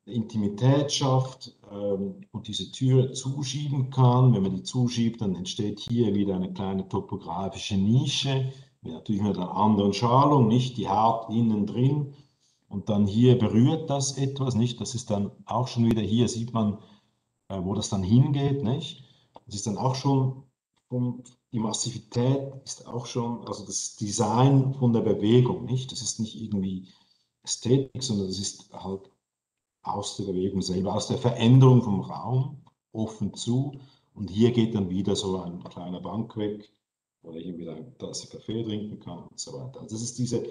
Intimität schafft ähm, und diese Türe zuschieben kann. Wenn man die zuschiebt, dann entsteht hier wieder eine kleine topografische Nische, natürlich mit einer anderen Schalung, nicht die hart innen drin. Und dann hier berührt das etwas, nicht? Das ist dann auch schon wieder, hier sieht man, äh, wo das dann hingeht, nicht? Das ist dann auch schon, vom, die Massivität ist auch schon, also das Design von der Bewegung, nicht? Das ist nicht irgendwie Ästhetik, sondern das ist halt aus der Bewegung selber, aus der Veränderung vom Raum offen zu. Und hier geht dann wieder so ein kleiner Bank weg, wo ich wieder eine Tasse Kaffee trinken kann und so weiter. Also das ist diese,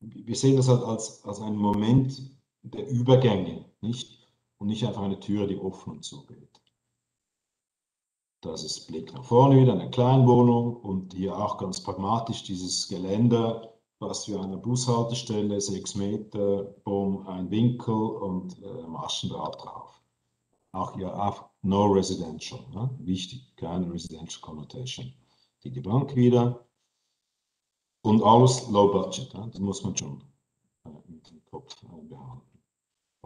wir sehen das halt als, als einen Moment der Übergänge, nicht? Und nicht einfach eine Türe, die offen und zugeht. Das ist Blick nach vorne wieder, eine Kleinwohnung und hier auch ganz pragmatisch dieses Geländer was für eine Bushaltestelle, sechs Meter, Boom, ein Winkel und äh, Maschendraht drauf. Auch hier auf No Residential, ne? wichtig, keine Residential Connotation. Die, die Bank wieder und alles Low Budget, ne? das muss man schon äh, mit dem Kopf äh, behalten.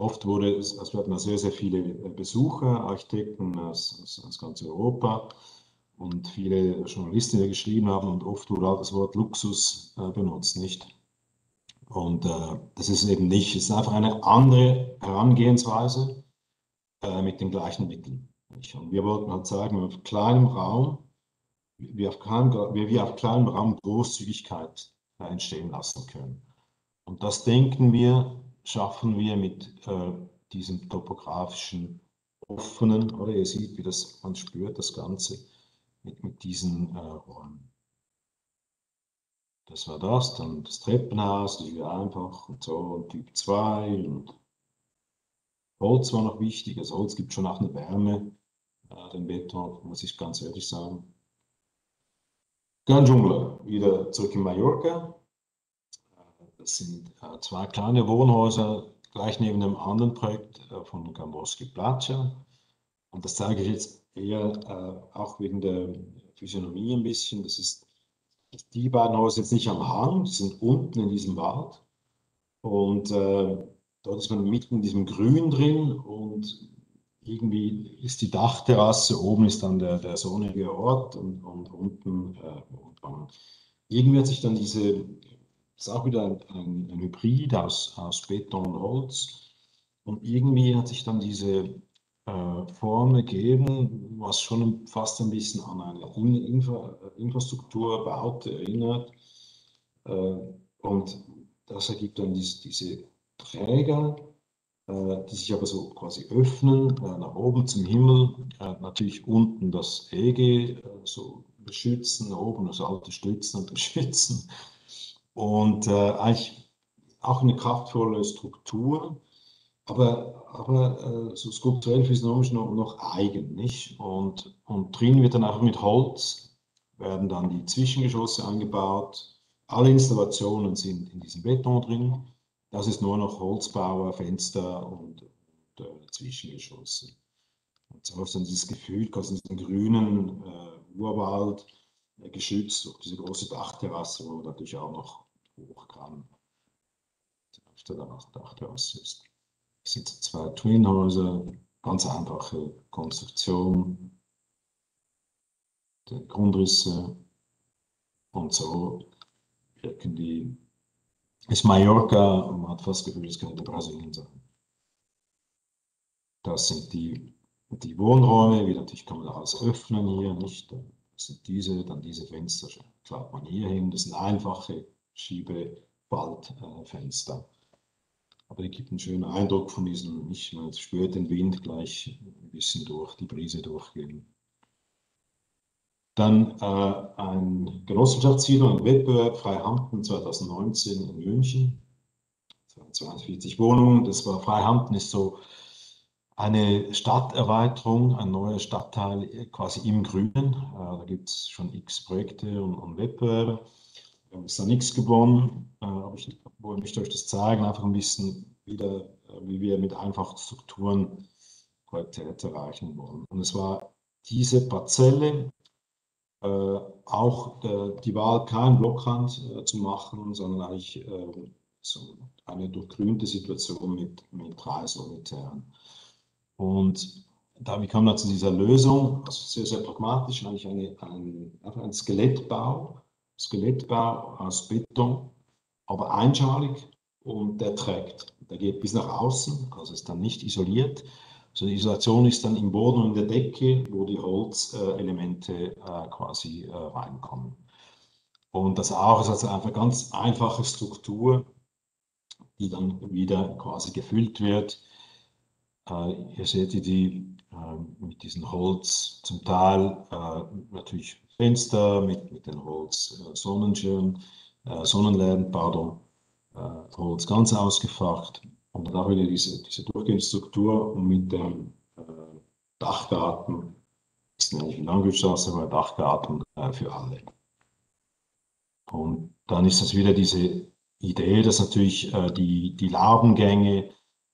Oft wurde es, also wir hatten sehr, sehr viele äh, Besucher, Architekten aus, aus, aus ganz Europa und viele Journalisten, die geschrieben haben, und oft wurde auch das Wort Luxus äh, benutzt, nicht? Und äh, das ist eben nicht, es ist einfach eine andere Herangehensweise äh, mit den gleichen Mitteln. Nicht? Und wir wollten halt sagen, auf kleinem Raum, wie auf kleinem, wie wir auf kleinem Raum Großzügigkeit äh, entstehen lassen können. Und das denken wir, schaffen wir mit äh, diesem topografischen offenen, oder ihr seht, wie das man spürt, das Ganze mit, mit diesen äh, Räumen. Das war das, dann das Treppenhaus, das ist einfach und so, und Typ 2 und Holz war noch wichtig, also Holz gibt schon auch eine Wärme, äh, den Beton, muss ich ganz ehrlich sagen. Ganjungla, wieder zurück in Mallorca. Sind äh, zwei kleine Wohnhäuser, gleich neben dem anderen Projekt äh, von Gamboski Placia. Und das zeige ich jetzt eher äh, auch wegen der Physiognomie ein bisschen. Das ist die beiden Häuser jetzt nicht am Hang, die sind unten in diesem Wald. Und äh, dort ist man mitten in diesem Grün drin und irgendwie ist die Dachterrasse, oben ist dann der, der sonnige Ort und, und unten äh, und irgendwie hat sich dann diese, ist auch wieder ein, ein, Hybrid aus, aus Beton und Holz und irgendwie hat sich dann diese äh, Form geben, was schon fast ein bisschen an eine Infra Infrastrukturbaute erinnert. Äh, und das ergibt dann diese, diese Träger, äh, die sich aber so quasi öffnen, äh, nach oben zum Himmel, äh, natürlich unten das EG äh, so beschützen, oben das alte Stützen und beschützen. Und eigentlich auch eine kraftvolle Struktur aber, aber äh, so skulpturell physiognomisch noch, noch eigen, nicht? Und, und drin wird dann einfach mit Holz, werden dann die Zwischengeschosse angebaut. Alle Installationen sind in diesem Beton drin. Das ist nur noch Holzbauer, Fenster und, und äh, Zwischengeschosse. Und so ist dann dieses Gefühl, quasi in diesem grünen äh, Urwald äh, geschützt durch diese große Dachterrasse, wo man natürlich auch noch hoch kann. Auf der Dachterrasse ist. Es sind zwei Twin-Häuser, ganz einfache Konstruktion, die Grundrisse und so wirken die. Ist Mallorca, man hat fast das Gefühl, es könnte Brasilien sein. Das sind die, die Wohnräume, wie natürlich kann man alles öffnen hier, nicht? Sind diese, dann diese Fenster, klappt man hier hin, das sind einfache Schiebefaltfenster. aber die gibt einen schönen Eindruck von diesem, ich man spürt den Wind gleich ein bisschen durch, die Brise durchgehen. Dann äh, ein Genossenschaftsziel, ein Wettbewerb, Freihampton 2019 in München. 42 Wohnungen, das war Freihampton, ist so eine Stadterweiterung, ein neuer Stadtteil quasi im Grünen. Äh, da gibt es schon x Projekte und, und Wettbewerbe. Wir haben da nichts gewonnen, äh, aber ich möchte euch das zeigen, einfach ein bisschen wieder, äh, wie wir mit einfachen Strukturen Qualität erreichen wollen. Und es war diese Parzelle, äh, auch äh, die Wahl kein Blockrand äh, zu machen, sondern eigentlich äh, so eine durchgrünte Situation mit, mit drei Solitären. Und da, wie kam man zu dieser Lösung? Also sehr, sehr pragmatisch, eigentlich eine, ein, ein Skelettbau, Skelettbau aus Beton, aber einschalig und der trägt. Der geht bis nach außen, also ist dann nicht isoliert. Also die Isolation ist dann im Boden und in der Decke, wo die Holzelemente äh, quasi äh, reinkommen. Und das auch ist also einfach ganz einfache Struktur, die dann wieder quasi gefüllt wird. Hier seht ihr die äh, mit diesem Holz zum Teil äh, natürlich Fenster mit, mit den Holz äh, Sonnenschirm, äh, Sonnenläden, pardon, Holz ganz ausgefacht und dann auch wieder diese, diese durchgehende und mit dem Dachgarten, das ist eine Landwirtschaft, aber Dachgarten für alle. Und dann ist das wieder diese Idee, dass natürlich die, die Labengänge,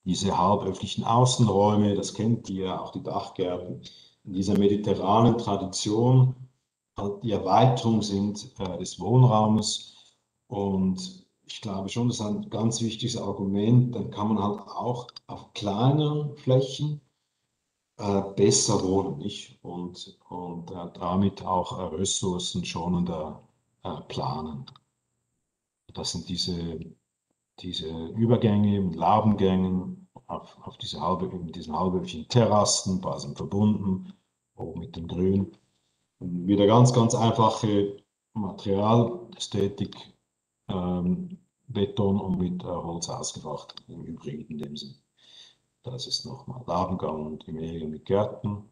diese halböffentlichen Außenräume, das kennt ihr, auch die Dachgärten, in dieser mediterranen Tradition halt die Erweiterung sind äh, des Wohnraumes. Und ich glaube schon, das ist ein ganz wichtiges Argument. Dann kann man halt auch auf kleineren Flächen äh, besser wohnen nicht? und, und äh, damit auch äh, ressourcenschonender äh, planen. Das sind diese, diese Übergänge mit Labengängen auf, auf diese halbe, in diesen halböffentlichen Terrassen, quasi verbunden, oben mit dem Grün. Und wieder ganz, ganz einfache Materialästhetik, ähm, Beton und mit äh, Holz ausgebracht, im Übrigen in dem Sinn. Das ist nochmal Labengang und Gemälde mit Gärten.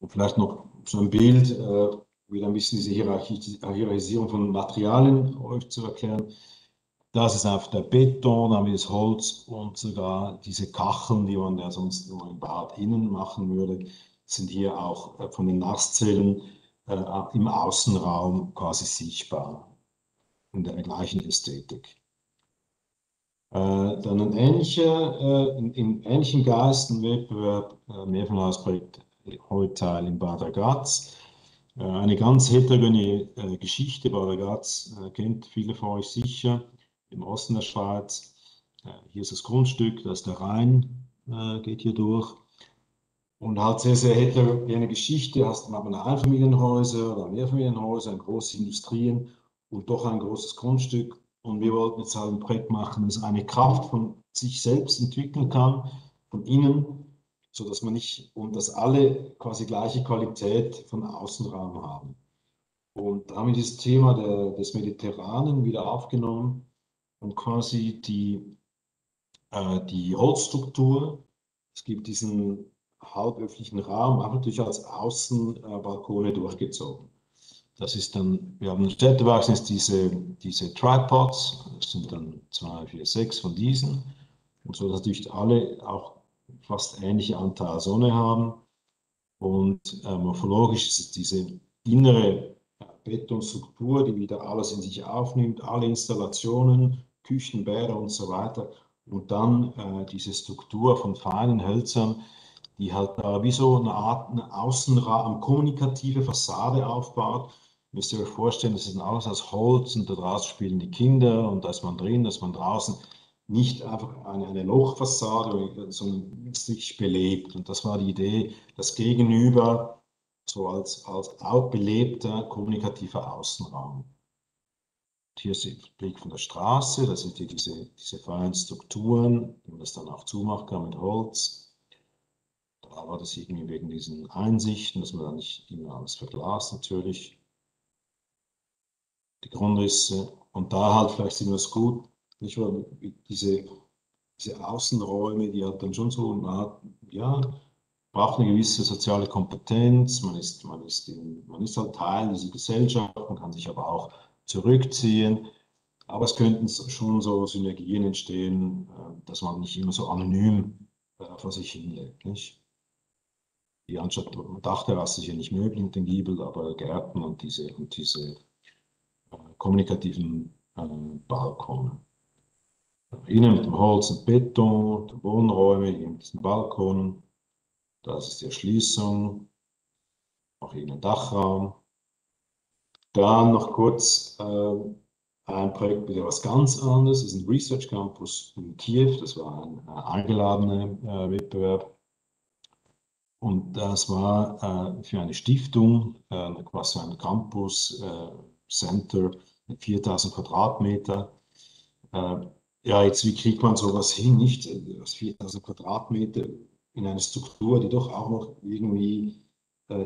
Und vielleicht noch so ein Bild, äh, wieder ein bisschen diese Hierarchisierung von Materialien euch zu erklären. Das ist einfach der Beton, haben wir das Holz und sogar diese Kacheln, die man ja sonst nur im Bad innen machen würde, sind hier auch äh, von den Nasszellen äh, im Außenraum quasi sichtbar in der gleichen Ästhetik. Äh, dann ein ähnlicher, äh, in, in ähnlichem Geist ein Wettbewerb, äh, Mehrfamilienhausprojekt Heuteil in Bad Ragaz. Äh, eine ganz heterogene äh, Geschichte. Bad Ragaz äh, kennt viele von euch sicher, im Osten der Schweiz. hier ist das Grundstück, da ist der Rhein, geht hier durch. Und halt sehr, sehr heterogene Geschichte. Hast du mal Einfamilienhäuser oder Mehrfamilienhäuser, große Industrien und doch ein großes Grundstück. Und wir wollten jetzt halt ein Projekt machen, das eine Kraft von sich selbst entwickeln kann, von innen, sodass man nicht und dass alle quasi gleiche Qualität von Außenraum haben. Und da haben wir dieses Thema der, des Mediterranen wieder aufgenommen und quasi die, äh, die Holzstruktur. Es gibt diesen halböffentlichen Raum, einfach durch als Außenbalkone äh, durchgezogen. Das ist dann, wir haben städtewachs ist diese, diese Tripods, das sind dann zwei, vier, sechs von diesen. Und so, dass natürlich alle auch fast ähnliche Anteil Sonne haben. Und äh, morphologisch ist es diese innere Betonstruktur, die wieder alles in sich aufnimmt, alle Installationen, Küchen, Bäder und so weiter. Und dann äh, diese Struktur von feinen Hölzern, die halt da wie so eine Art eine Außenraum, kommunikative Fassade aufbaut. Müsst ihr euch vorstellen, das ist alles aus Holz und da draußen spielen die Kinder und da ist man drin, da ist man draußen nicht einfach eine, eine Lochfassade, sondern sich belebt. Und das war die Idee, das Gegenüber so als, als belebter kommunikativer Außenraum. Hier ist der Blick von der Straße, da sind hier diese, diese feinen Strukturen, die man das dann auch zumachen kann mit Holz. Da war das irgendwie wegen diesen Einsichten, dass man da nicht immer alles verglast natürlich. Die Grundrisse und da halt vielleicht sind wir es gut, Nicht weil diese, diese Außenräume, die hat dann schon so eine Art, ja, braucht eine gewisse soziale Kompetenz, man ist, man ist, in, man ist halt Teil dieser Gesellschaft, man kann sich aber auch zurückziehen. Aber es könnten schon so Synergien entstehen, äh, dass man nicht immer so anonym äh, vor sich hinlegt. Nicht? Die Anstatt Dachterrasse ist ja nicht möglich mit den Giebel, aber Gärten und diese, und diese äh, kommunikativen Balkone. Innen mit dem Holz und Beton, die Wohnräume, in diesen Balkonen. Das ist die Erschließung, auch innen Dachraum. Dann noch kurz äh, ein Projekt wieder was ganz anderes. Das ist ein Research Campus in Kiew. Das war ein äh, eingeladener äh, Wettbewerb. Und das war äh, für eine Stiftung, äh, quasi ein Campus äh, Center mit 4000 Quadratmeter. Ja, jetzt wie kriegt man sowas hin? Nicht aus 4000 Quadratmeter in eine Struktur, die doch auch noch irgendwie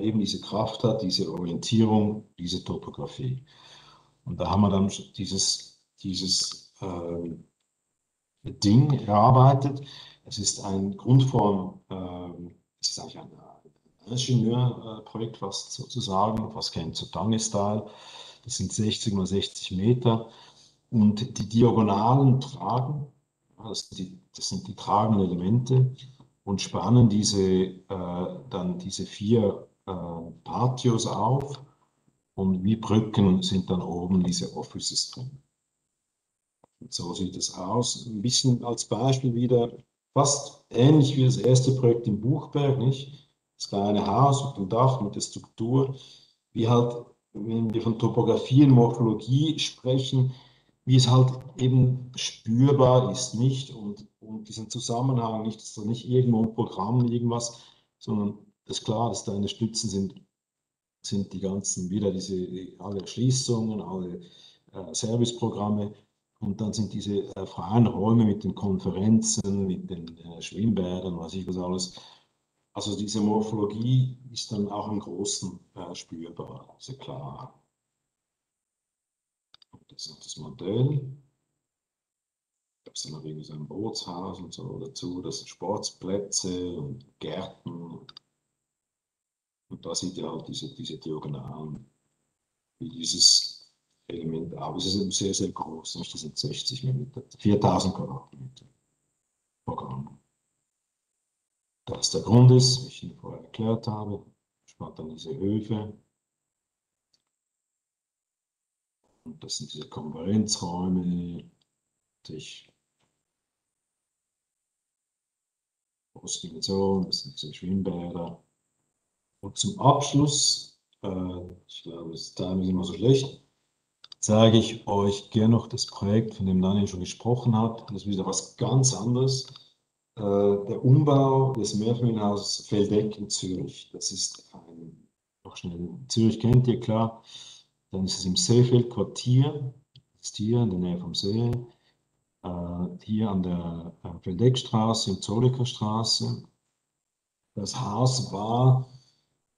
eben diese Kraft hat, diese Orientierung, diese Topografie. Und da haben wir dann dieses, dieses äh, Ding erarbeitet. Es ist ein Grundform, äh, es ist eigentlich ein, Ingenieurprojekt fast sozusagen, was kennt so Tange-Style. Das sind 60 mal 60 Meter. Und die Diagonalen tragen, also die, das sind die tragenden Elemente und spannen diese, äh, dann diese vier äh, Patios auf und wie Brücken sind dann oben diese Offices drin. Und so sieht es aus. Ein bisschen als Beispiel wieder, fast ähnlich wie das erste Projekt im Buchberg, nicht? Das kleine Haus mit dem Dach, mit der Struktur, wie halt, wenn wir von Topografie und Morphologie sprechen, wie es halt eben spürbar ist, nicht? Und, und diesen Zusammenhang, nicht, dass da nicht irgendwo ein Programm, irgendwas, sondern ist klar, dass da eine Stützen sind sind die ganzen, wieder diese, alle Erschließungen, alle äh, Serviceprogramme und dann sind diese äh, freien Räume mit den Konferenzen, mit den äh, Schwimmbädern, was ich was alles. Also diese Morphologie ist dann auch im Großen äh, spürbar, sehr klar. Und das ist das Modell. Da ist dann noch irgendwie so ein Bootshaus und so dazu, das sind Sportplätze und Gärten und da sind ja halt diese, diese Diagonalen, wie dieses Element auch. Es ist eben sehr, sehr groß, das sind 60 Millimeter, 4000 Quadratmeter Programm. Das der Grund ist, wie ich Ihnen vorher erklärt habe, spart dann diese Höfe. Und das sind diese Konferenzräume, sich große Dimension, das sind diese Schwimmbäder. Und zum Abschluss, äh, ich glaube, das Time ist immer so schlecht, zeige ich euch gerne noch das Projekt, von dem Daniel schon gesprochen hat. Das ist wieder was ganz anderes. Äh, der Umbau des Mehrfamilienhauses Feldeck in Zürich. Das ist ein, noch schnell, Zürich kennt ihr klar. Dann ist es im Seefeld-Quartier, ist hier in der Nähe vom See. Äh, hier an der äh, Feldeckstraße und Zolliker Straße. Das Haus war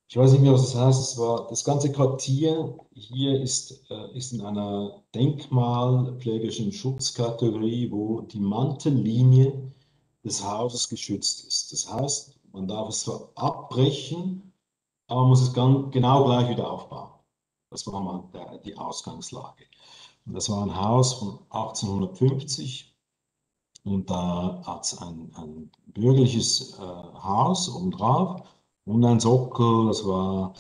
ich weiß nicht mehr, was das heißt. Es war, das ganze Quartier hier ist, äh, ist in einer denkmalpflegerischen Schutzkategorie, wo die Mantellinie des Hauses geschützt ist. Das heißt, man darf es zwar abbrechen, aber man muss es ganz, genau gleich wieder aufbauen. Das war mal der, die Ausgangslage. Und das war ein Haus von 1850 und da hat es ein, ein bürgerliches äh, Haus obendrauf und ein Sockel, das war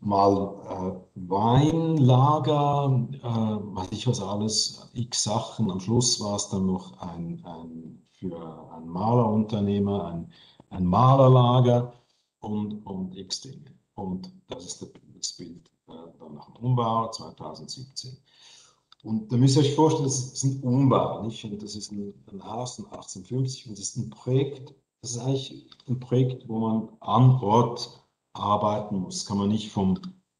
mal äh, Weinlager, äh, weiß ich was alles, x Sachen. Am Schluss war es dann noch ein, ein für einen Malerunternehmer ein, ein Malerlager und, und x Dinge. Und das ist das Bild äh, dann nach dem Umbau 2017. Und da müsst ihr euch vorstellen, das ist ein Umbau, nicht? Und das ist ein, ein Haus von 1850 und das ist ein Projekt das ist eigentlich ein Projekt, wo man an Ort arbeiten muss. Kann man nicht vom,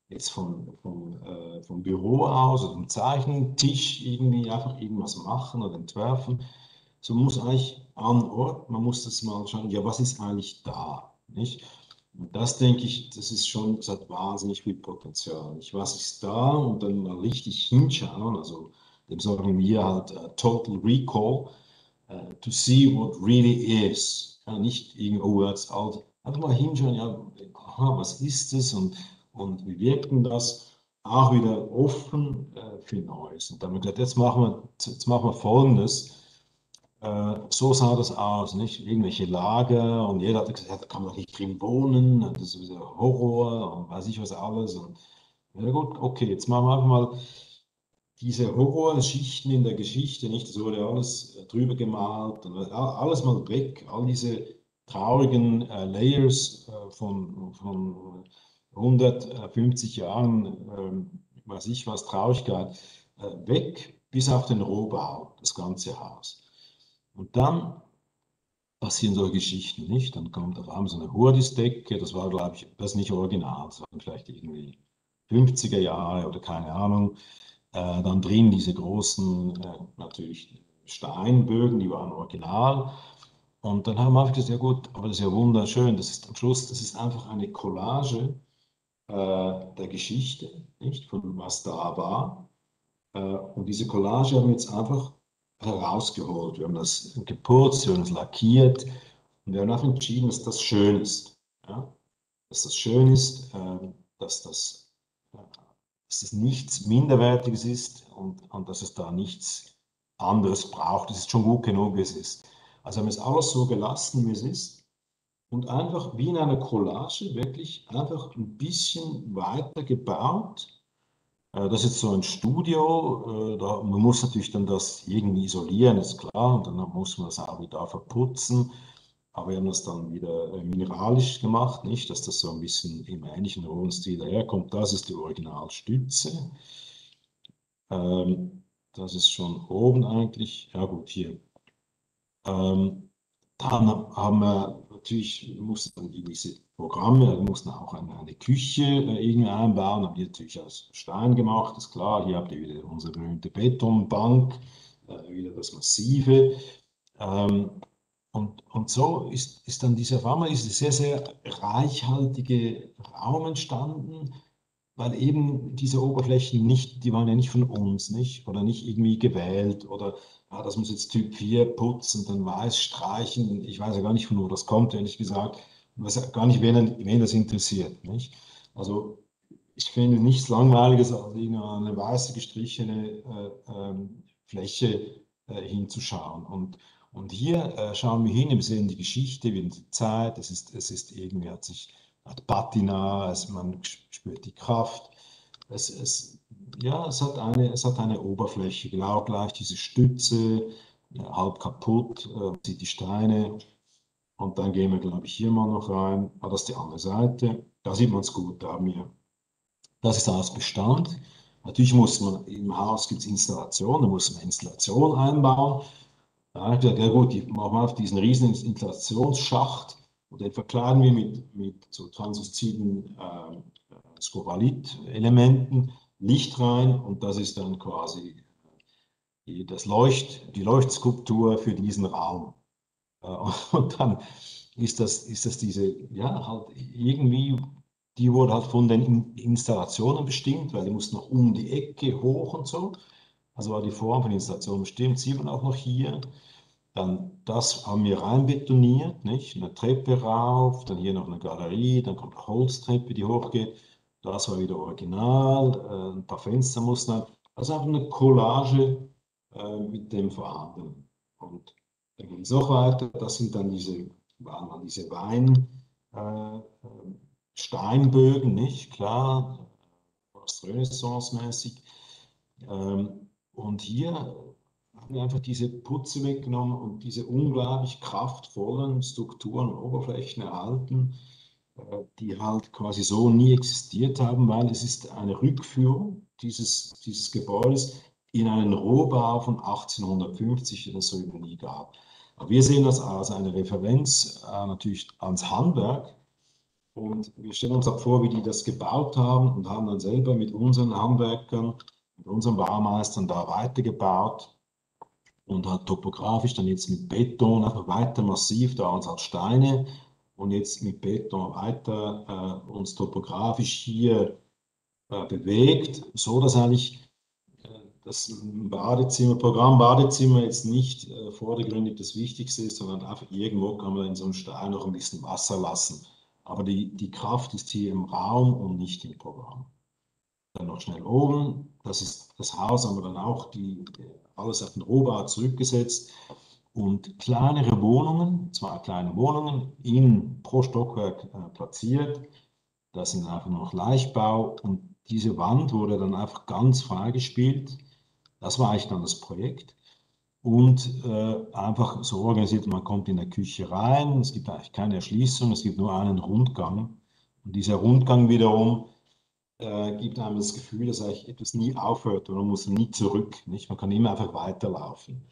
jetzt vom, vom, äh, vom Büro aus oder vom Zeichentisch irgendwie einfach irgendwas machen oder entwerfen. So muss eigentlich an Ort, man muss das mal schauen, ja, was ist eigentlich da? Nicht? Und das denke ich, das ist schon, das hat wahnsinnig viel Potenzial. Nicht? Was ist da und dann mal richtig hinschauen, also dem sagen wir halt uh, Total Recall, uh, to see what really is. Ja, nicht irgendwo jetzt alt, einfach mal hinschauen, ja, aha, was ist es und, und wie wirkt denn das? Auch wieder offen äh, für Neues. Und wir gesagt, jetzt machen wir, jetzt machen wir Folgendes. Äh, so sah das aus, nicht? Irgendwelche Lager und jeder hat gesagt, ja, da kann man nicht drin wohnen, das ist Horror und weiß ich was alles. Und ja gut, okay, jetzt machen wir einfach mal diese Horrorschichten in der Geschichte, nicht? Das wurde alles äh, drüber gemalt, alles mal weg, all diese traurigen äh, Layers äh, von, von 150 Jahren, äh, weiß ich was, Traurigkeit, äh, weg bis auf den Rohbau, das ganze Haus. Und dann passieren solche Geschichten nicht. Dann kommt auf einmal so eine Hurdisdecke, das war, glaube ich, das nicht original, das waren vielleicht irgendwie 50er Jahre oder keine Ahnung. Äh, dann drin diese großen, äh, natürlich Steinbögen, die waren original. Und dann haben wir gesagt, ja gut, aber das ist ja wunderschön. Das ist am Schluss, das ist einfach eine Collage äh, der Geschichte, nicht von was da war. Äh, und diese Collage haben wir jetzt einfach herausgeholt. Wir haben das geputzt, wir haben es lackiert und wir haben einfach entschieden, dass das schön ist. Ja? Dass das schön ist, äh, dass, das, dass das nichts Minderwertiges ist und, und dass es da nichts anderes braucht. Es ist schon gut genug, wie es ist. Also haben wir es alles so gelassen, wie es ist und einfach wie in einer Collage wirklich einfach ein bisschen weiter gebaut äh, das ist jetzt so ein Studio, äh, da, man muss natürlich dann das irgendwie isolieren, ist klar, und dann muss man das auch wieder verputzen. Aber wir haben das dann wieder äh, mineralisch gemacht, nicht, dass das so ein bisschen im ähnlichen rohen Stil daherkommt. Das ist die Originalstütze. Ähm, das ist schon oben eigentlich, ja gut, hier. Ähm, dann haben wir natürlich, mussten gewisse Programme, wir mussten auch eine, eine Küche äh, irgendwie einbauen, haben wir natürlich aus Stein gemacht, ist klar. Hier habt ihr wieder unsere berühmte Betonbank, äh, wieder das Massive. Ähm, und, und so ist, ist dann dieser auf ist ein sehr, sehr reichhaltige Raum entstanden, weil eben diese Oberflächen nicht, die waren ja nicht von uns, nicht? Oder nicht irgendwie gewählt oder ja, das muss jetzt Typ 4 putzen, dann weiß streichen. Ich weiß ja gar nicht, von wo das kommt, ehrlich gesagt. Ich weiß gar nicht, wen, wen das interessiert. Nicht? Also ich finde nichts Langweiliges, als eine weiße gestrichene äh, ähm, Fläche äh, hinzuschauen. Und, und hier äh, schauen wir hin, wir sehen die Geschichte, wir die Zeit, es ist, es ist irgendwie, hat sich, hat Patina, es, man spürt die Kraft. Es, es, ja, es hat, eine, es hat eine Oberfläche, genau gleich diese Stütze, ja, halb kaputt, äh, sieht die Steine. Und dann gehen wir, glaube ich, hier mal noch rein. Ah, das ist die andere Seite. Da sieht man es gut. Da haben wir, das ist alles Bestand. Natürlich muss man, im Haus gibt es Installationen, da muss man Installation einbauen. Da ja, ja gut, die machen wir auf diesen riesen Installationsschacht und den verkleiden wir mit, mit so transluciden äh, Scobalit-Elementen. Licht rein und das ist dann quasi die, das Leucht, die Leuchtskulptur für diesen Raum. Äh, und dann ist das, ist das diese, ja, halt irgendwie, die wurde halt von den Installationen bestimmt, weil die mussten noch um die Ecke hoch und so. Also war die Form von Installation bestimmt. Sieht man auch noch hier. Dann das haben wir reinbetoniert, nicht? Eine Treppe rauf, dann hier noch eine Galerie, dann kommt eine Holztreppe, die hochgeht. Das war wieder original, äh, ein paar Fenster mussten. Also einfach eine Collage äh, mit dem Vorhandenen. Und dann geht es noch weiter. Das sind dann diese, waren dann diese Wein, äh, Steinbögen, nicht? Klar, fast Renaissance-mäßig. Ähm, und hier haben wir einfach diese Putze weggenommen und diese unglaublich kraftvollen Strukturen und Oberflächen erhalten äh, die halt quasi so nie existiert haben, weil es ist eine Rückführung dieses, dieses Gebäudes in einen Rohbau von 1850, den es so über nie gab. Aber wir sehen das als eine Referenz äh, natürlich ans Handwerk und wir stellen uns auch vor, wie die das gebaut haben und haben dann selber mit unseren Handwerkern, mit unseren Baumeistern da weitergebaut und halt topografisch dann jetzt mit Beton einfach weiter massiv, da uns halt Steine und jetzt mit Beton weiter äh, uns topografisch hier äh, bewegt, so dass eigentlich äh, das Badezimmer, Programm Badezimmer jetzt nicht äh, vordergründig das Wichtigste ist, sondern einfach irgendwo kann man in so einem Stein noch ein bisschen Wasser lassen. Aber die, die Kraft ist hier im Raum und nicht im Programm. Dann noch schnell oben, das ist das Haus, haben wir dann auch die, alles auf den Rohbau zurückgesetzt und kleinere Wohnungen, zwei kleine Wohnungen in, pro Stockwerk äh, platziert. Das sind einfach noch Leichtbau und diese Wand wurde dann einfach ganz freigespielt. Das war eigentlich dann das Projekt. Und äh, einfach so organisiert, man kommt in der Küche rein, es gibt eigentlich keine Erschließung, es gibt nur einen Rundgang. Und dieser Rundgang wiederum äh, gibt einem das Gefühl, dass eigentlich etwas nie aufhört und man muss nie zurück. Nicht? Man kann immer einfach weiterlaufen.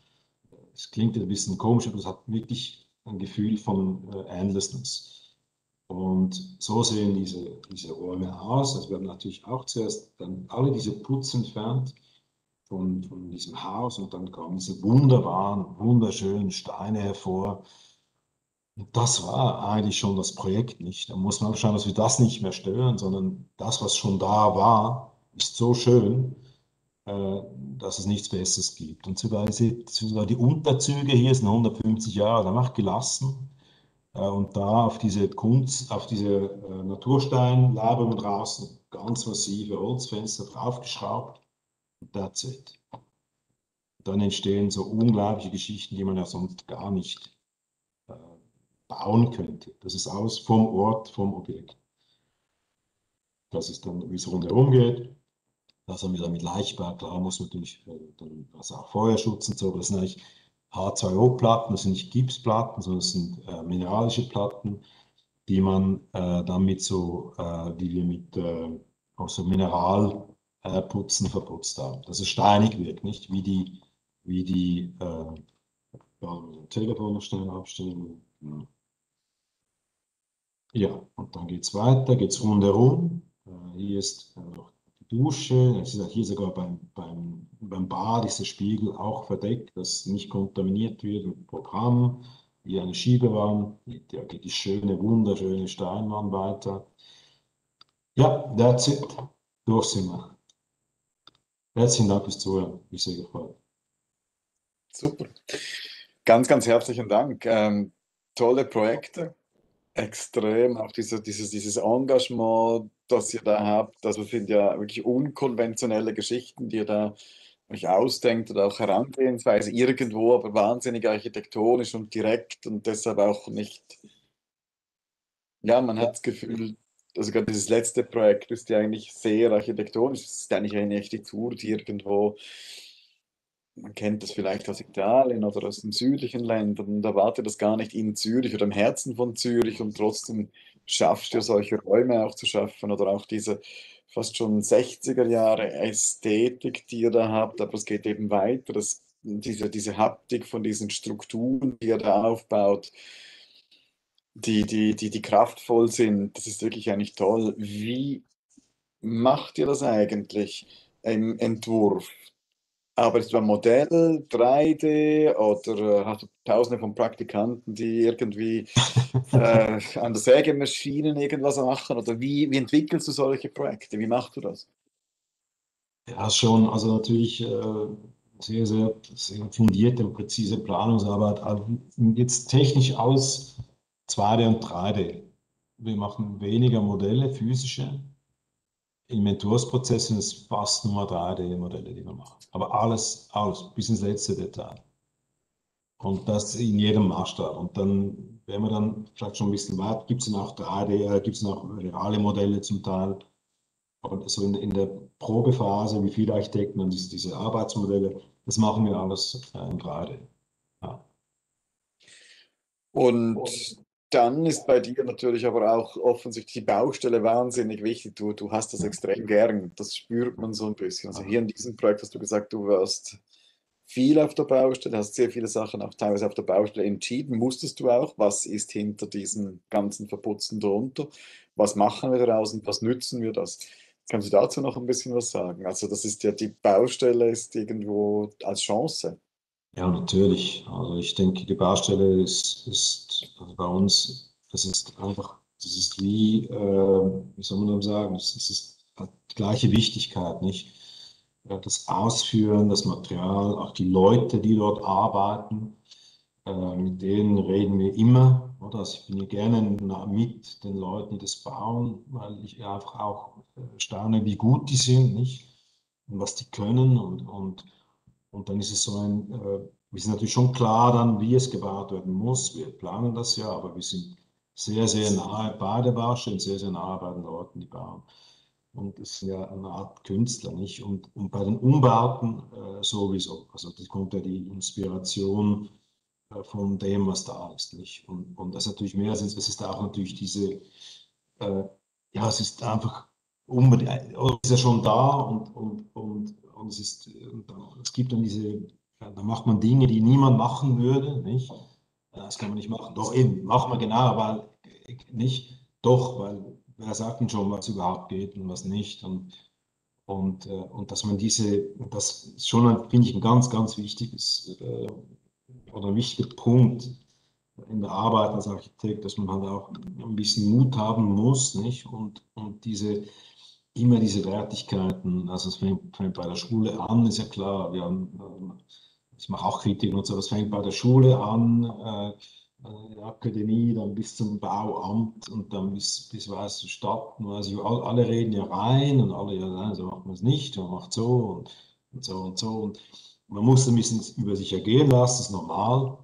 Es klingt ein bisschen komisch, aber es hat wirklich ein Gefühl von äh, Endlessness. Und so sehen diese, diese Räume aus. Es werden natürlich auch zuerst dann alle diese Putz entfernt von, von diesem Haus und dann kamen diese wunderbaren, wunderschönen Steine hervor. Und das war eigentlich schon das Projekt nicht. Da muss man schauen, dass wir das nicht mehr stören, sondern das, was schon da war, ist so schön, äh, dass es nichts Besseres gibt. Und sogar, die Unterzüge hier sind 150 Jahre danach gelassen. Äh, und da auf diese Kunst, auf diese äh, Natursteinlagerungen draußen ganz massive Holzfenster draufgeschraubt. That's it. Dann entstehen so unglaubliche Geschichten, die man ja sonst gar nicht bauen könnte. Das ist aus vom Ort, vom Objekt. Das ist dann, wie es rundherum geht. Das haben wir dann mit Leichtbau. Klar muss man natürlich äh, dann, also auch Feuerschutz und so, aber das sind eigentlich H2O-Platten, das sind nicht Gipsplatten, sondern das sind äh, mineralische Platten, die man äh, dann mit so, äh, die wir mit äh, auch so Mineral äh, verputzt haben. Dass es steinig wird, nicht wie die, wie die äh, Telefon abstellen. Ja. Ja, und dann geht es weiter, geht es rundherum. Äh, hier ist äh, noch die Dusche, es ist hier sogar beim, beim, beim Bad ist der Spiegel auch verdeckt, dass nicht kontaminiert wird mit Programm. Hier eine Schiebewand, da geht die schöne, wunderschöne Steinwand weiter. Ja, that's it. Durch sind wir. Herzlichen Dank fürs Zuhören. Mich sehr gefreut. Super. Ganz, ganz herzlichen Dank. Ähm, tolle Projekte. Extrem. Auch diese, dieses, dieses Engagement, das ihr da habt. Also sind ja wirklich unkonventionelle Geschichten, die ihr da euch ausdenkt oder auch Herangehensweise irgendwo, aber wahnsinnig architektonisch und direkt und deshalb auch nicht. Ja, man hat das Gefühl, also gerade dieses letzte Projekt ist ja eigentlich sehr architektonisch. Es ist eigentlich eine Architektur, die irgendwo, man kennt das vielleicht aus Italien oder aus den südlichen Ländern, da wartet das gar nicht in Zürich oder im Herzen von Zürich und trotzdem schaffst du solche Räume auch zu schaffen oder auch diese fast schon 60er Jahre Ästhetik, die ihr da habt, aber es geht eben weiter, das, diese, diese Haptik von diesen Strukturen, die ihr da aufbaut, die, die, die, die kraftvoll sind. Das ist wirklich eigentlich toll. Wie macht ihr das eigentlich im Entwurf? Arbeitest du am Modell 3D oder hast du tausende von Praktikanten, die irgendwie äh, an der Sägemaschinen irgendwas machen? Oder wie, wie entwickelst du solche Projekte? Wie machst du das? Ja, schon. Also natürlich äh, sehr, sehr, sehr fundierte und präzise Planungsarbeit. Aber jetzt technisch aus 2D und 3D. Wir machen weniger Modelle, physische. Inventursprozess sind es fast nur 3D-Modelle, die wir machen. Aber alles, alles, bis ins letzte Detail. Und das in jedem Maßstab. Und dann, wenn wir dann vielleicht schon ein bisschen weit, gibt es dann auch 3D, äh, gibt es noch reale Modelle zum Teil. Und so in, in der Probephase, wie viele Architekten und diese, diese Arbeitsmodelle, das machen wir alles äh, in 3D. Ja. Und dann ist bei dir natürlich aber auch offensichtlich die Baustelle wahnsinnig wichtig. Du, du hast das extrem gern. Das spürt man so ein bisschen. Also hier in diesem Projekt hast du gesagt, du warst viel auf der Baustelle, hast sehr viele Sachen auch teilweise auf der Baustelle entschieden. Musstest du auch, was ist hinter diesen ganzen Verputzen drunter? Was machen wir daraus und was nützen wir das? Kannst du dazu noch ein bisschen was sagen? Also das ist ja, die Baustelle ist irgendwo als Chance. Ja, natürlich. Also ich denke, die Baustelle ist, ist also bei uns, das ist einfach, das ist wie, äh, wie soll man das sagen, das ist die gleiche Wichtigkeit, nicht? das Ausführen, das Material, auch die Leute, die dort arbeiten, äh, mit denen reden wir immer. Oder? Also ich bin ja gerne mit den Leuten, die das bauen, weil ich einfach auch äh, staune, wie gut die sind, nicht? Und was die können. Und, und, und dann ist es so ein, äh, wir sind natürlich schon klar dann, wie es gebaut werden muss. Wir planen das ja, aber wir sind sehr, sehr nahe bei der Baustelle, sehr, sehr nahe bei den Leuten, die bauen. Und es ist ja eine Art Künstler, nicht? Und, und bei den Umbauten äh, sowieso. Also das kommt ja die Inspiration äh, von dem, was da ist, nicht? Und, und das ist natürlich mehr als, es ist auch natürlich diese, äh, ja, es ist einfach unbedingt, es ist ja schon da und, und, und, und es ist, und es gibt dann diese, ja, da macht man Dinge, die niemand machen würde, nicht? Das kann man nicht machen. Doch eben, machen wir genau, aber nicht, doch, weil wer sagt denn schon, was überhaupt geht und was nicht. Und, und, äh, und dass man diese, das ist schon, finde ich, ein ganz, ganz wichtiges äh, oder ein wichtiger Punkt in der Arbeit als Architekt, dass man halt auch ein bisschen Mut haben muss, nicht? Und, und diese, immer diese Wertigkeiten, also es fängt, fängt, bei der Schule an, ist ja klar, wir haben, äh, ich mache auch Kritik und so, es fängt bei der Schule an, äh, äh, Akademie, dann bis zum Bauamt und dann bis, bis weiß Stadt. Also alle reden ja rein und alle, ja, nein, so macht man es nicht, man macht so und, und so und so. Und man muss ein bisschen über sich ergehen lassen, das ist normal.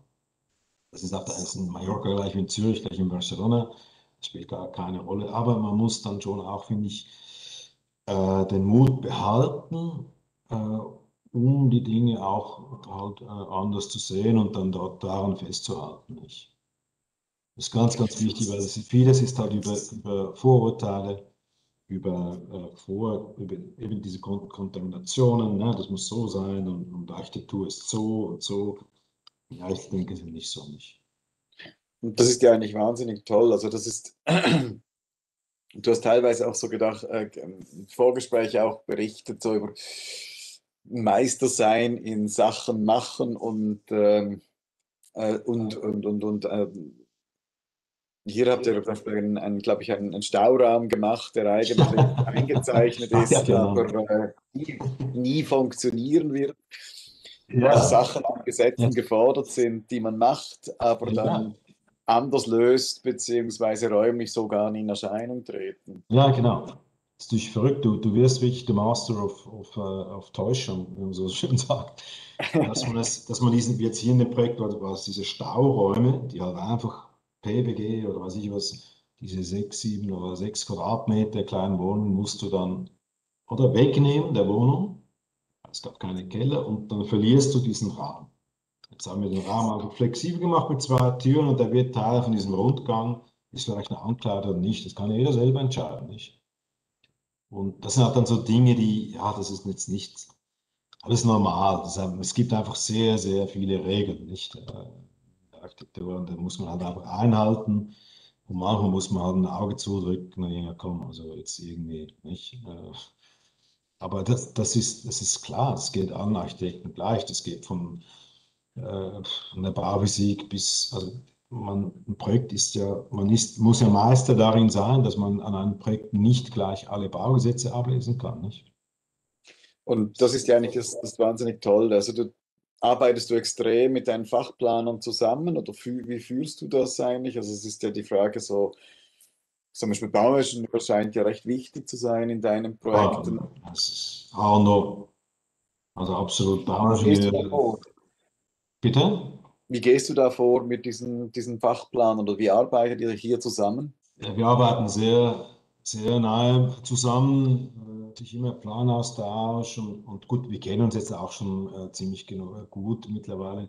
Das ist, auch, ist in Mallorca gleich wie in Zürich, gleich in Barcelona, das spielt gar keine Rolle. Aber man muss dann schon auch, finde ich, äh, den Mut behalten, äh, um die Dinge auch halt äh, anders zu sehen und dann dort daran festzuhalten. Nicht? Das ist ganz, ganz wichtig, weil ist, vieles ist halt über, über Vorurteile, über, äh, Vor, über eben diese Kon Kontaminationen, ne? das muss so sein und, und Architektur ist so und so. Ja, ich denke es nicht so nicht. Und das ist ja eigentlich wahnsinnig toll. Also das ist, du hast teilweise auch so gedacht, äh, im Vorgespräch auch berichtet, so über Meister sein in Sachen machen und, ähm, äh, und, und, und, und äh, hier habt ihr einen, einen glaube ich, einen, einen, Stauraum gemacht, der eigentlich eingezeichnet ist, ja, genau. aber äh, nie, nie, funktionieren wird. Ja. Sachen angesetzt und gefordert sind, die man macht, aber dann anders löst, beziehungsweise räumlich so gar nicht in Erscheinung treten. Ja, genau. Das ist verrückt. Du, du wirst wirklich der Master of, of, uh, of Täuschung, wie man so schön sagt. Dass man, das, dass man diesen, jetzt hier in dem Projekt war es diese Stauräume, die halt einfach PBG oder weiß ich was, diese sechs, sieben oder sechs Quadratmeter kleinen Wohnungen musst du dann oder wegnehmen der Wohnung. Es gab keine Keller und dann verlierst du diesen Raum. Jetzt haben wir den Raum einfach flexibel gemacht mit zwei Türen und der wird Teil von diesem Rundgang. Ist vielleicht eine Ankleidung oder nicht, das kann jeder selber entscheiden, nicht? Und das sind halt dann so Dinge, die, ja, das ist jetzt nicht alles normal. Das, es gibt einfach sehr, sehr viele Regeln, nicht? Äh, Architektur, und da muss man halt einfach einhalten. Und manchmal muss man halt ein Auge zudrücken und ja, komm, also jetzt irgendwie, nicht? Äh, aber das, das, ist, das ist klar, es geht allen Architekten gleich. Das geht von, äh, von der Bauphysik bis, also man, ein Projekt ist ja, man ist, muss ja Meister darin sein, dass man an einem Projekt nicht gleich alle Baugesetze ablesen kann. Nicht? Und das ist ja eigentlich das, das wahnsinnig toll. Also du arbeitest du extrem mit deinen Fachplanern zusammen oder wie fühlst du das eigentlich? Also es ist ja die Frage so, zum Beispiel Bauingenieur scheint ja recht wichtig zu sein in deinen Projekten. Ja, das ist auch noch, also absolut Bauingenieur. Bitte? Wie gehst du da vor mit diesem, diesem Fachplan oder wie arbeitet ihr hier zusammen? Ja, wir arbeiten sehr, sehr nahe zusammen, äh, natürlich immer Planaustausch und, und gut, wir kennen uns jetzt auch schon äh, ziemlich genau, äh, gut mittlerweile.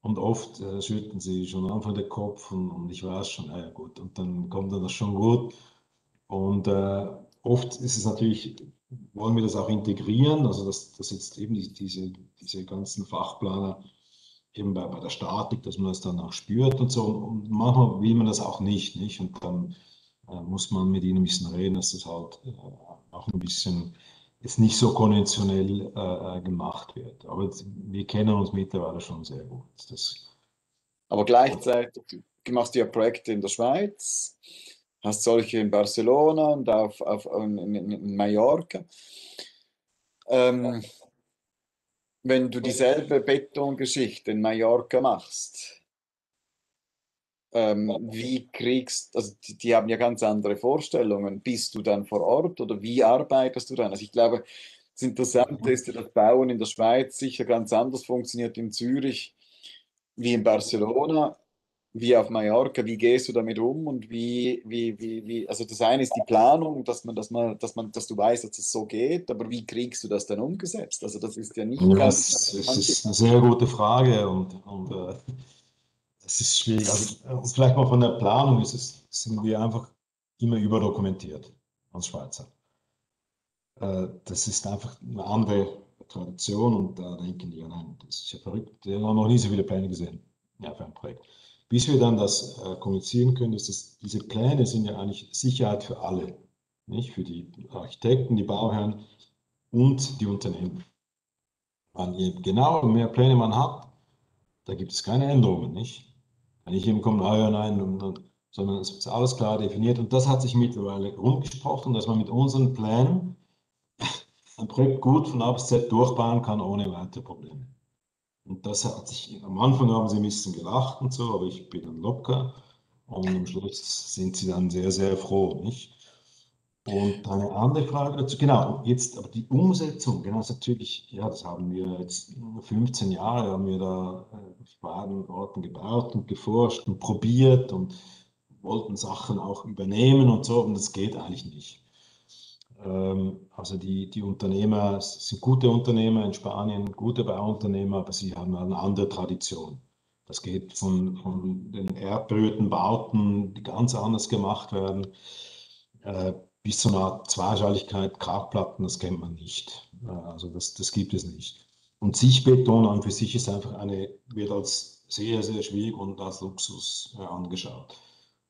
Und oft äh, schütteln sie schon Anfang den Kopf und, und, ich weiß schon, ja gut, und dann kommt dann das schon gut. Und äh, oft ist es natürlich, wollen wir das auch integrieren, also dass, dass jetzt eben die, diese, diese ganzen Fachplaner eben bei, bei der Statik, dass man das dann auch spürt und so. Und manchmal will man das auch nicht, nicht? Und dann äh, muss man mit ihnen ein bisschen reden, dass das halt äh, auch ein bisschen jetzt nicht so konventionell äh, äh gemacht wird. Aber wir kennen uns mittlerweile schon sehr gut. Das, Aber gleichzeitig machst du ja Projekte in der Schweiz, hast solche in Barcelona und auf, auf, in, in, Mallorca. ähm, wenn du dieselbe Betongeschichte in Mallorca machst, ähm, wie kriegst, also die, die, haben ja ganz andere Vorstellungen. Bist du dann vor Ort oder wie arbeitest du dann? Also ich glaube, das Interessante ist ja, das Bauen in der Schweiz sicher ganz anders funktioniert in Zürich wie in Barcelona, wie auf Mallorca. Wie gehst du damit um und wie, wie, wie, wie, also das eine ist die Planung, dass man, dass man, dass man, dass du weißt, dass es so geht, aber wie kriegst du das dann umgesetzt? Also das ist ja nicht ja, ganz. Das, das ist eine sehr gute Frage und, und äh, das ist schwierig. Also, vielleicht mal von der Planung ist es, sind wir einfach immer überdokumentiert als Schweizer. Äh, das ist einfach eine andere Tradition und da denken die, ja nein, das ist ja verrückt. Wir haben noch nie so viele Pläne gesehen ja, für ein Projekt. Bis wir dann das äh, kommunizieren können, ist das, diese Pläne sind ja eigentlich Sicherheit für alle, nicht für die Architekten, die Bauherren und die Unternehmen. Und je genauer mehr Pläne man hat, da gibt es keine Änderungen, nicht? Wenn ich eben komme, ah ja, nein, und, und, sondern es ist alles klar definiert. Und das hat sich mittlerweile rumgesprochen, dass man mit unseren Plänen ein Projekt gut von A bis Z durchbauen kann, ohne weitere Probleme. Und das hat sich, am Anfang haben sie ein bisschen gelacht und so, aber ich bin dann locker. Und am Schluss sind sie dann sehr, sehr froh, nicht? Und eine andere Frage dazu, genau, jetzt aber die Umsetzung, genau, ist natürlich, ja, das haben wir jetzt 15 Jahre, haben wir da äh, beiden Orten gebaut und geforscht und probiert und wollten Sachen auch übernehmen und so, und das geht eigentlich nicht. Ähm, also die, die Unternehmer sind gute Unternehmer in Spanien, gute Bauunternehmer, aber sie haben eine andere Tradition. Das geht von, von den erdberührten Bauten, die ganz anders gemacht werden, äh, bis zu einer Zweischaltigkeit, Kartplatten, das kennt man nicht. Äh, also das, das gibt es nicht. Und Sichtbeton an für sich ist einfach eine, wird als sehr, sehr schwierig und als Luxus äh, angeschaut.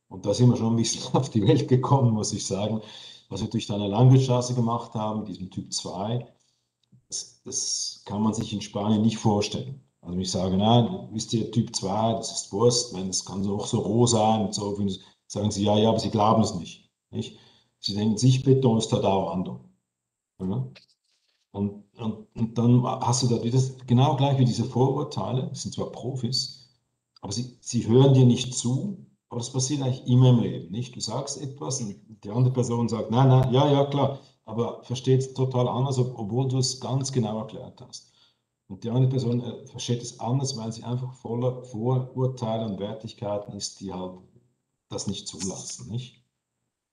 Und da sind wir schon ein bisschen auf die Welt gekommen, muss ich sagen. Was wir durch deine Landwirtstraße gemacht haben, diesem Typ 2, das, das, kann man sich in Spanien nicht vorstellen. Also ich sage, nein, wisst ihr, Typ 2, das ist Wurst, wenn es kann auch so roh sein und so, sagen sie, ja, ja, aber sie glauben es nicht. nicht? Sie denken, Sichtbeton ist total Wandung. Ja? Und, und, und dann hast du da wieder genau gleich wie diese Vorurteile, das sind zwar Profis, aber sie, sie hören dir nicht zu, aber das passiert eigentlich immer im Leben, nicht? Du sagst etwas und die andere Person sagt, nein, nein, ja, ja, klar, aber versteht es total anders, obwohl du es ganz genau erklärt hast. Und die andere Person äh, versteht es anders, weil sie einfach voller Vorurteile und Wertigkeiten ist, die halt das nicht zulassen, nicht?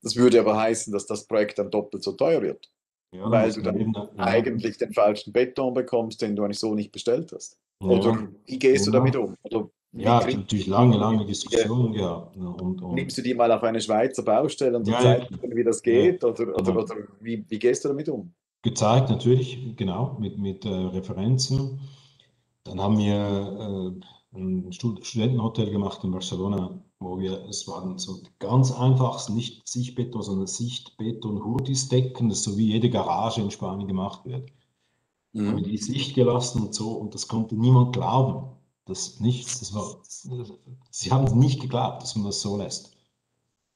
Das würde aber heißen, dass das Projekt dann doppelt so teuer wird. Ja, weil du dann ja. eigentlich den falschen Beton bekommst, den du eigentlich so nicht bestellt hast. Oder ja. wie gehst du damit um? Oder ja, natürlich lange, lange Diskussionen, ja. Und, und Nimmst du die mal auf eine Schweizer Baustelle und ja, zeigst wie das geht? Oder, oder, genau. oder wie, wie, gehst du damit um? Gezeigt, natürlich, genau, mit, mit äh, Referenzen. Dann haben wir äh, ein Studentenhotel gemacht in Barcelona, wo wir, es waren so ganz einfach, nicht Sichtbeton, sondern Sichtbeton-Hurdisdecken, das so wie jede Garage in Spanien gemacht wird. Mhm. Haben die Sicht gelassen und so, und das konnte niemand glauben. Das nicht, das war, sie haben nicht geglaubt, dass man das so lässt.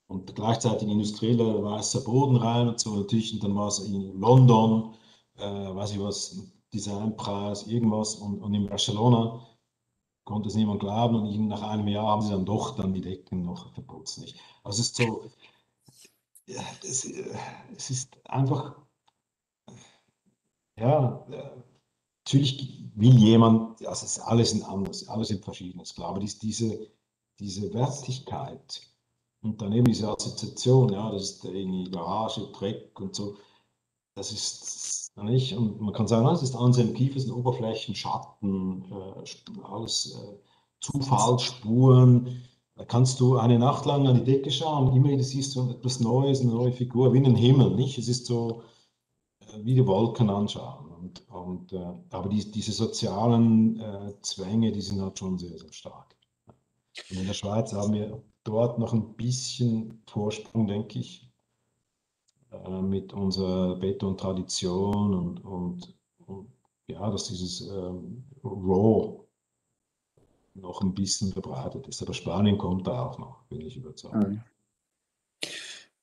Und gleichzeitig industrieller weißer Boden rein und so natürlich, und dann war es in London, äh, weiß ich was, Designpreis, irgendwas, und, und in Barcelona konnte es niemand glauben und nach einem Jahr haben sie dann doch dann die Decken noch verputzt. Nicht? Also es ist so, ja, es, es ist einfach, ja, natürlich will jemand, also es ist alles in anders, alles in verschiedenes, klar, aber diese, diese Wertigkeit und dann eben diese Assoziation, ja, das ist irgendwie Garage, Dreck und so, das ist nicht, und man kann sagen, das ist Anselm Kiefer, sind Oberflächen, Schatten, äh, alles äh, Zufallsspuren. Da kannst du eine Nacht lang an die Decke schauen, immer wieder siehst du etwas Neues, eine neue Figur, wie in den Himmel, nicht? Es ist so, äh, wie die Wolken anschauen. Und, und, äh, aber die, diese sozialen äh, Zwänge, die sind halt schon sehr, sehr stark. Und in der Schweiz haben wir dort noch ein bisschen Vorsprung, denke ich, äh, mit unserer Beton-Tradition und, und, und, ja, dass dieses ähm, Raw noch ein bisschen verbreitet ist. Aber Spanien kommt da auch noch, bin ich überzeugt. Mhm.